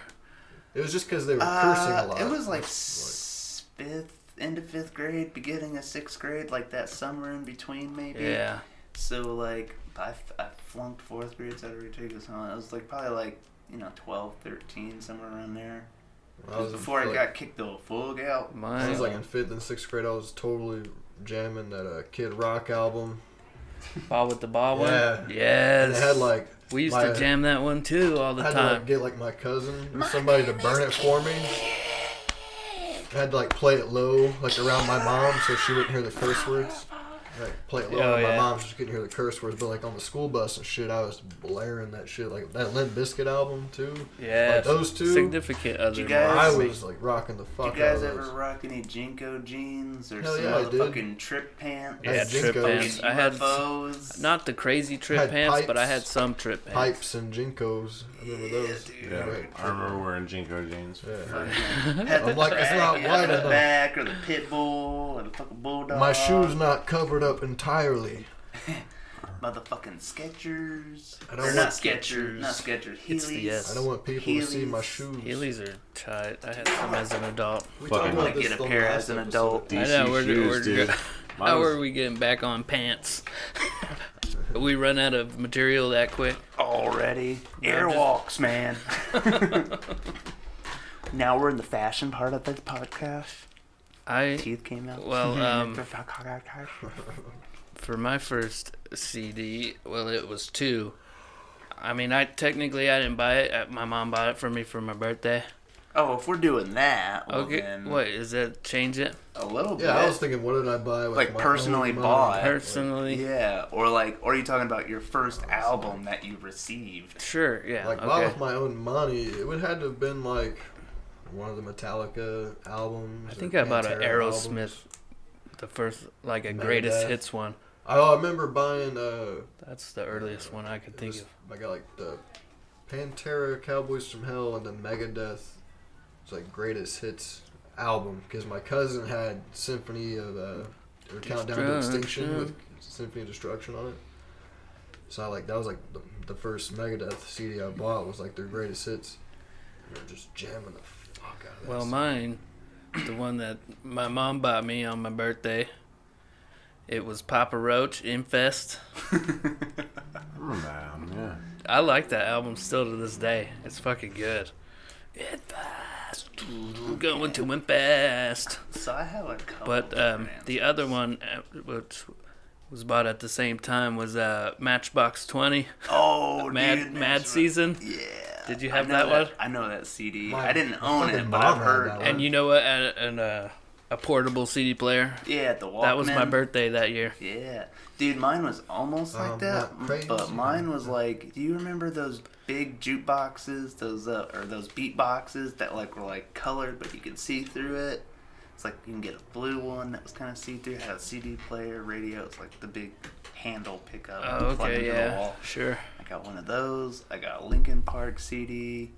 B: It was just because they were cursing a
D: Uh,
B: lot.
D: It was like
B: That's,
D: s- fifth, end of fifth grade, beginning of sixth grade, like that summer in between, maybe.
A: Yeah.
D: So like, I, f- I flunked fourth grade, so I had to retake this on. I was like probably like you know 12, 13, somewhere around there.
B: I was in,
D: Before I
B: like,
D: got kicked the fuck out.
B: I
A: Mine.
B: was like in fifth and sixth grade. I was totally jamming that uh, Kid Rock album.
A: Ball with the ball one.
B: Yeah. And
A: Yes.
B: it had like
A: we used
B: my-
A: to jam that one too all the time.
B: I had to like get like my cousin or somebody to burn it for me. I had to like play it low, like around my mom, so she wouldn't hear the curse words. Like play it low
A: Oh,
B: around my
A: yeah.
B: mom, so she couldn't hear the curse words. But like on the school bus and shit, I was blaring that shit. Like that Limp Bizkit album too.
A: yeah.
B: like those two,
A: Significant other.
D: you guys-
B: I was like rocking the fuck out You
D: guys
B: of
D: ever
B: those.
D: rock any JNCO jeans or
B: Hell
D: some
B: yeah, I did.
D: trip pants?
A: Yeah,
B: That's
A: trip
B: JNCOs.
A: pants. I had
D: UFOs.
A: not the crazy trip
B: Had
A: pants, but I had some trip pants.
B: Pipes and JNCOs. I remember those.
D: dude.
C: Yeah,
B: Right.
C: I remember wearing JNCO jeans.
B: Yeah. I'm like, it's not
D: yeah,
B: wide
D: the
B: enough.
D: back or the pit bull or the fucking bulldog.
B: My shoes not covered up entirely.
D: Motherfucking Skechers.
B: I don't
D: or
B: want
D: not Skechers. Not Skechers. Heelys.
A: It's the S.
B: I don't want people to see my shoes.
A: Heelys are tight. I had some as an adult.
B: We
C: Fucking-
B: talked
C: I'm
B: about
D: gonna get a pair as an
B: episode.
D: adult.
C: DC
A: I know, we're-
C: shoes,
A: we're-
C: dude. Mine
A: How
C: was-
A: are we getting back on pants? we run out of material that quick.
D: Already.
A: Yeah,
D: Airwalks, man. now we're in the fashion part of the podcast.
A: I
D: Teeth came out.
A: well, um, for my first CD, well, it was two. I mean, I technically I didn't buy it. Uh, My mom bought it for me for my birthday.
D: Oh, if we're doing that, well
A: Okay,
D: then
A: what is that? Change it
D: a little bit.
B: Yeah, I was thinking, what did I buy? With
D: Like,
B: my
D: personally
B: own money?
D: bought.
A: personally.
D: Yeah, or like, or are you talking about your first album that you received?
A: Sure, yeah.
B: Like, bought with my own money, it would had to have been like one of the Metallica albums.
A: I think I bought an Aerosmith,
B: albums.
A: the first like a greatest
B: Megadeth.
A: hits one.
B: Oh, I remember buying. Uh,
A: That's the earliest one I could think
B: was-
A: of.
B: I got like the Pantera, Cowboys from Hell, and then Megadeth. It's like greatest hits album because my cousin had Symphony of uh, or Countdown to Extinction with Symphony of Destruction on it. So I like that was like the, the first Megadeth CD I bought was like their greatest hits. And they're just jamming the fuck out of that.
A: Well,
B: song.
A: mine, the one that my mom bought me on my birthday, it was Papa Roach Infest.
C: I remember that album, yeah.
A: I like that album still to this day. It's fucking good. Infest, going to Infest.
D: So I have a couple.
A: But um, the other one, uh, which was bought at the same time, was uh, Matchbox Twenty,
D: oh,
A: Mad
D: dude,
A: Mad
D: that's right.
A: Season.
D: Yeah.
A: Did you have
D: know
A: that one?
D: I know that CD.
B: My
D: I didn't own it, but I've heard.
B: that
A: And you know what? And, and uh, a portable CD player.
D: Yeah, the Walkman.
A: That was my birthday that year.
D: Yeah, dude, mine was almost like
B: I'm
D: that, but mine was like. Do you remember those big jukeboxes, those uh, or those beat boxes that like were like colored, but you could see through it? It's like you can get a blue one that was kind of see through. Had a CD player, radio. It's like the big handle pickup.
A: Oh,
D: plug
A: okay,
D: into the
A: yeah,
D: wall.
A: sure.
D: I got one of those. I got a Linkin Park CD.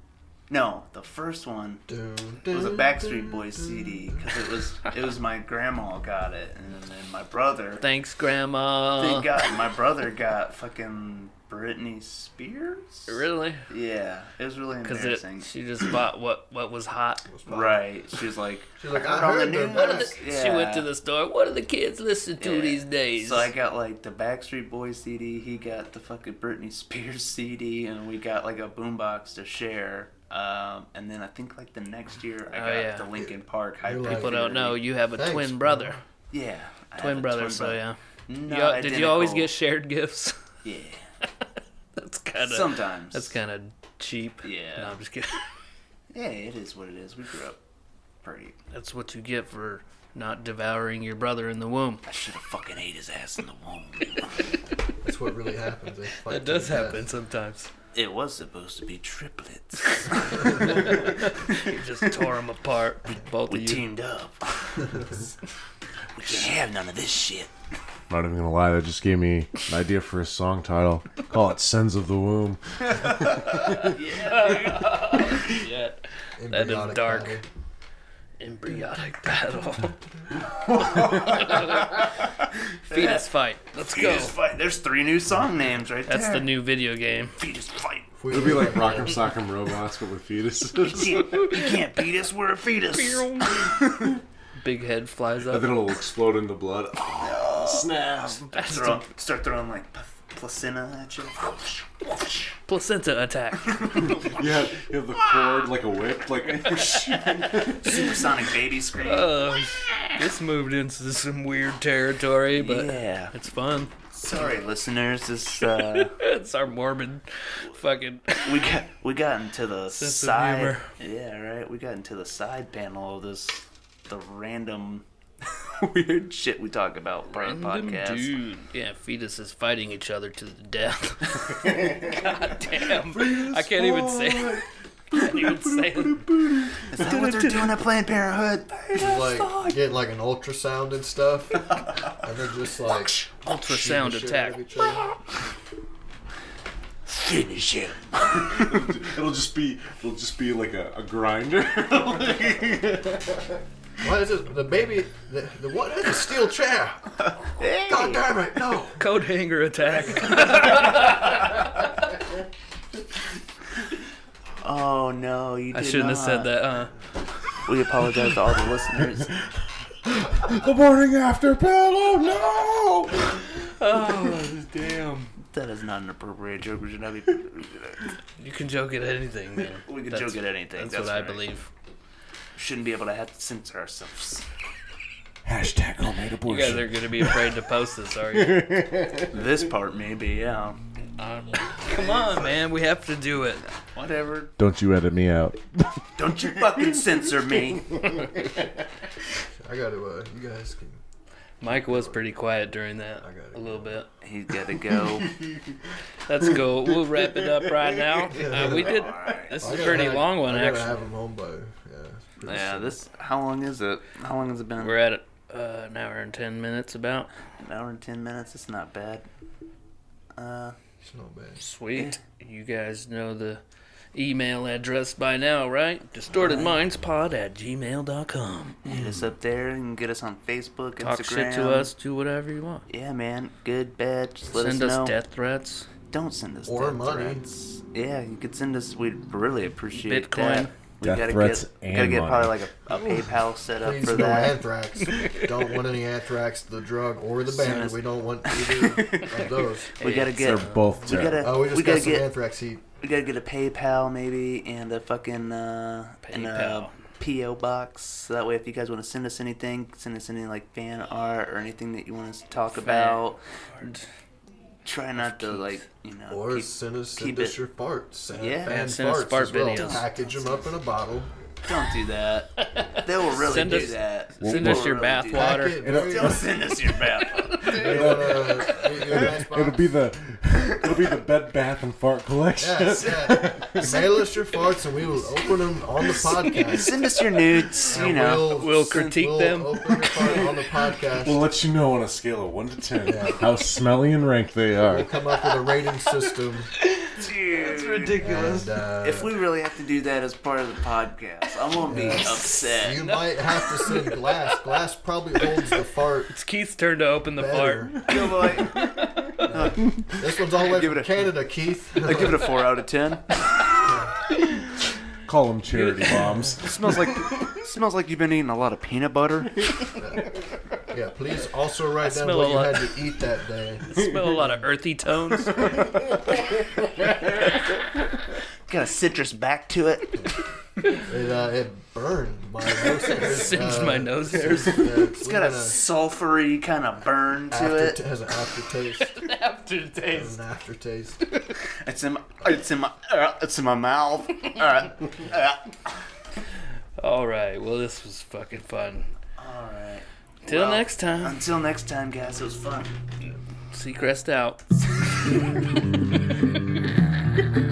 D: No, the first one
B: Dun,
D: it was a Backstreet Boys
B: dun.
D: CD because it was it was my grandma got it and then my brother.
A: Thanks, Grandma.
D: Thank God, my brother got fucking Britney Spears.
A: Really?
D: Yeah, it was really
A: Because
D: embarrassing.
A: she just bought what what was hot.
D: Right, she was like,
B: She's like,
D: I
B: I
D: heard on the
B: heard the
D: news.
A: What are the,
D: Yeah.
A: She went to the store. What do the kids listen to
D: Yeah.
A: these days?
D: So I got like the Backstreet Boys CD. He got the fucking Britney Spears CD, and we got like a boombox to share. Um, and then I think like the next year I
A: Oh,
D: got
A: yeah.
D: the Linkin Park High
B: You're like-
A: People don't know you have a
B: Thanks,
A: twin
B: bro.
A: brother.
D: Yeah, I have
A: Twin
D: a
A: brother, so
D: brother.
A: yeah.
D: Not
A: You- did you always get shared gifts?
D: Yeah,
A: that's kind of
D: sometimes.
A: that's kind of cheap.
D: Yeah.
A: No, I'm just kidding.
D: Yeah, it is what it is. We grew up pretty.
A: That's what you get for not devouring your brother in the womb.
D: I should have fucking ate his ass in the womb.
B: That's what really happens. They
A: That does
B: the death.
A: happen sometimes.
D: It was supposed to be triplets.
A: You just tore them apart, both
D: we
A: of you.
D: teamed up. we can't have none of this shit.
C: Not even gonna lie, that just gave me an idea for a song title. Call it Sons of the Womb.
A: Yeah, That is
B: Embryonic
A: dark.
B: battle.
A: Embryonic battle. Fetus fight. Let's go.
D: Fetus fight. There's three new song names right
A: That's
D: there.
A: the new video game.
D: Fetus fight.
C: It'll be like Rock'em Sock'em Robots, but with fetuses.
D: You can't, you can't beat us. We're a fetus.
A: Big head flies up.
C: and
A: up.
C: then it'll explode into blood. Oh, snap.
D: Throw, start throwing like path- placenta at you.
A: Placenta attack.
C: You have, you have the cord like a whip, like
D: Supersonic baby scream.
A: Uh, this moved into some weird territory, but
D: yeah.
A: it's fun.
D: Sorry, listeners. This uh,
A: It's our morbid fucking.
D: we got we got into the
A: Sense of
D: side.
A: humor.
D: Yeah, right. We got into the side panel of this, the random weird shit we talk about for
A: Random
D: podcast.
A: dude. Yeah, fetuses fighting each other to the death. God damn. I can't even say it. I can't even say it.
D: Is that what they're doing at Planned Parenthood?
B: like getting like an ultrasound and stuff, and they're just like
A: Ultrasound
B: shooting the shit
A: attack.
B: out of each other.
D: Finish him.
C: it'll just be it'll just be like a, a grinder.
B: Why is it the baby? The, the what is a steel chair? God damn it! No.
A: Coat hanger attack.
D: Oh no, you did
A: I shouldn't have said that, huh?
D: We apologize to all the listeners.
C: the morning after pillow. No.
A: Oh, damn.
D: That is not an appropriate joke. We should not be.
A: You can joke at anything, man.
D: We can
A: That's-
D: joke at anything.
A: That's,
D: That's,
A: what I believe.
D: Shouldn't be able to have to censor ourselves.
C: no! Hashtag homemade
A: You
C: abortion.
A: guys are gonna be afraid to post this, are you?
D: This part, maybe, yeah.
A: Come on, man. We have to do it.
D: Whatever.
E: Don't you edit me out.
D: Don't you fucking censor me.
B: I gotta. Uh, you guys can.
A: Mike was pretty quiet during that.
B: I got it.
A: A little bit.
D: He's got to go.
A: Let's go. We'll wrap it up right now. Uh, we did. This is a pretty
B: have-
A: long one,
B: I gotta
A: actually.
B: have them home by. Yeah. It's pretty
D: Yeah,
B: soon.
D: this. How long is it? How long has it been?
A: We're at uh, an hour and ten minutes about.
D: An hour and ten minutes. It's not bad. Uh,
B: It's not bad.
A: Sweet. You guys know the email address by now, right? DistortedMindspod at gmail.com.
D: hit us up there and get us on Facebook,
A: Talk
D: Instagram.
A: shit to us. Do whatever you want.
D: Yeah, man. Good, bad. Just let
A: Send
D: us
A: us
D: know.
A: death threats.
D: Don't send us
B: Or
D: death
B: money.
D: threats. Yeah, you could send us. We'd really appreciate
A: Bitcoin.
D: that. We
E: Death
D: gotta
E: threats
D: get,
E: and
D: gotta get
E: money.
D: probably like a, a PayPal set up
B: Please
D: for
B: no
D: that.
B: anthrax. don't want any anthrax, the drug or the
D: Send
B: band.
D: us-
B: We don't want either of those.
D: We gotta get.
E: They're both
D: we
E: terrible.
D: gotta.
B: Oh, we just
D: we
B: got
D: gotta
B: some
D: get.
B: anthrax heat.
D: We gotta get a PayPal maybe and a fucking uh, and a PO box. So that way, if you guys want to send us anything, send us any like fan art or anything that you want us to talk about. Try not to like you know.
B: Or
D: keep-
B: send us,
D: keep
B: send us
D: it-
B: your farts. Send
D: Yeah,
B: fan
A: send us
B: farts
A: fart
B: as well.
A: videos.
B: Package them up in a bottle.
D: Don't do that. They will really
A: Send
D: do
A: us-
D: that.
A: Send
D: They
A: us
D: will
A: your
D: really
A: bath
D: do
A: water.
B: Pack it
E: It'll-
B: very-
D: Don't send us your bath.
B: You wanna- you- you nice
E: It'll uh,
B: box?
E: be the it'll be the Bed Bath and Fart collection.
B: Yes, yeah. Mail us your farts and we will open them on the podcast.
D: Send us your nudes. You
B: And
D: know.
A: We'll
B: send-
A: critique
B: we'll
A: them.
B: Open your fart on the podcast.
E: We'll let you know on a scale of one to ten how smelly and rank they are.
B: We'll come up with a rating system.
D: That's ridiculous.
B: And, uh,
D: If we really have to do that as part of the podcast, I'm gonna be upset.
B: you might have to send glass. Glass probably holds the fart
A: It's Keith's turn to open the
B: better.
A: fart.
D: You're like,
B: This one's all the way
D: Give
B: from
D: it a-
B: Canada, Keith.
D: I give it a four out of ten.
E: Call them charity bombs.
D: smells like smells like you've been eating a lot of peanut butter.
B: yeah, please also write down
A: smell
B: what
A: a
B: you
A: lot.
B: had to eat that day.
A: Smell a lot of earthy tones.
D: Got a citrus back to it.
B: It, uh, it burned my nose hairs.
A: Singed
B: uh,
A: my nose hairs.
B: It's
D: Got a sulfury kind of burn to
B: after,
D: it.
B: has an aftertaste.
A: Aftertaste.
B: an aftertaste.
D: It's in my, it's in my, uh, it's in my mouth. Uh, uh.
A: All right. Well, this was fucking fun.
D: All right.
A: Till
D: Well,
A: next time.
D: Until next time, guys. It was fun.
A: Seacrest out.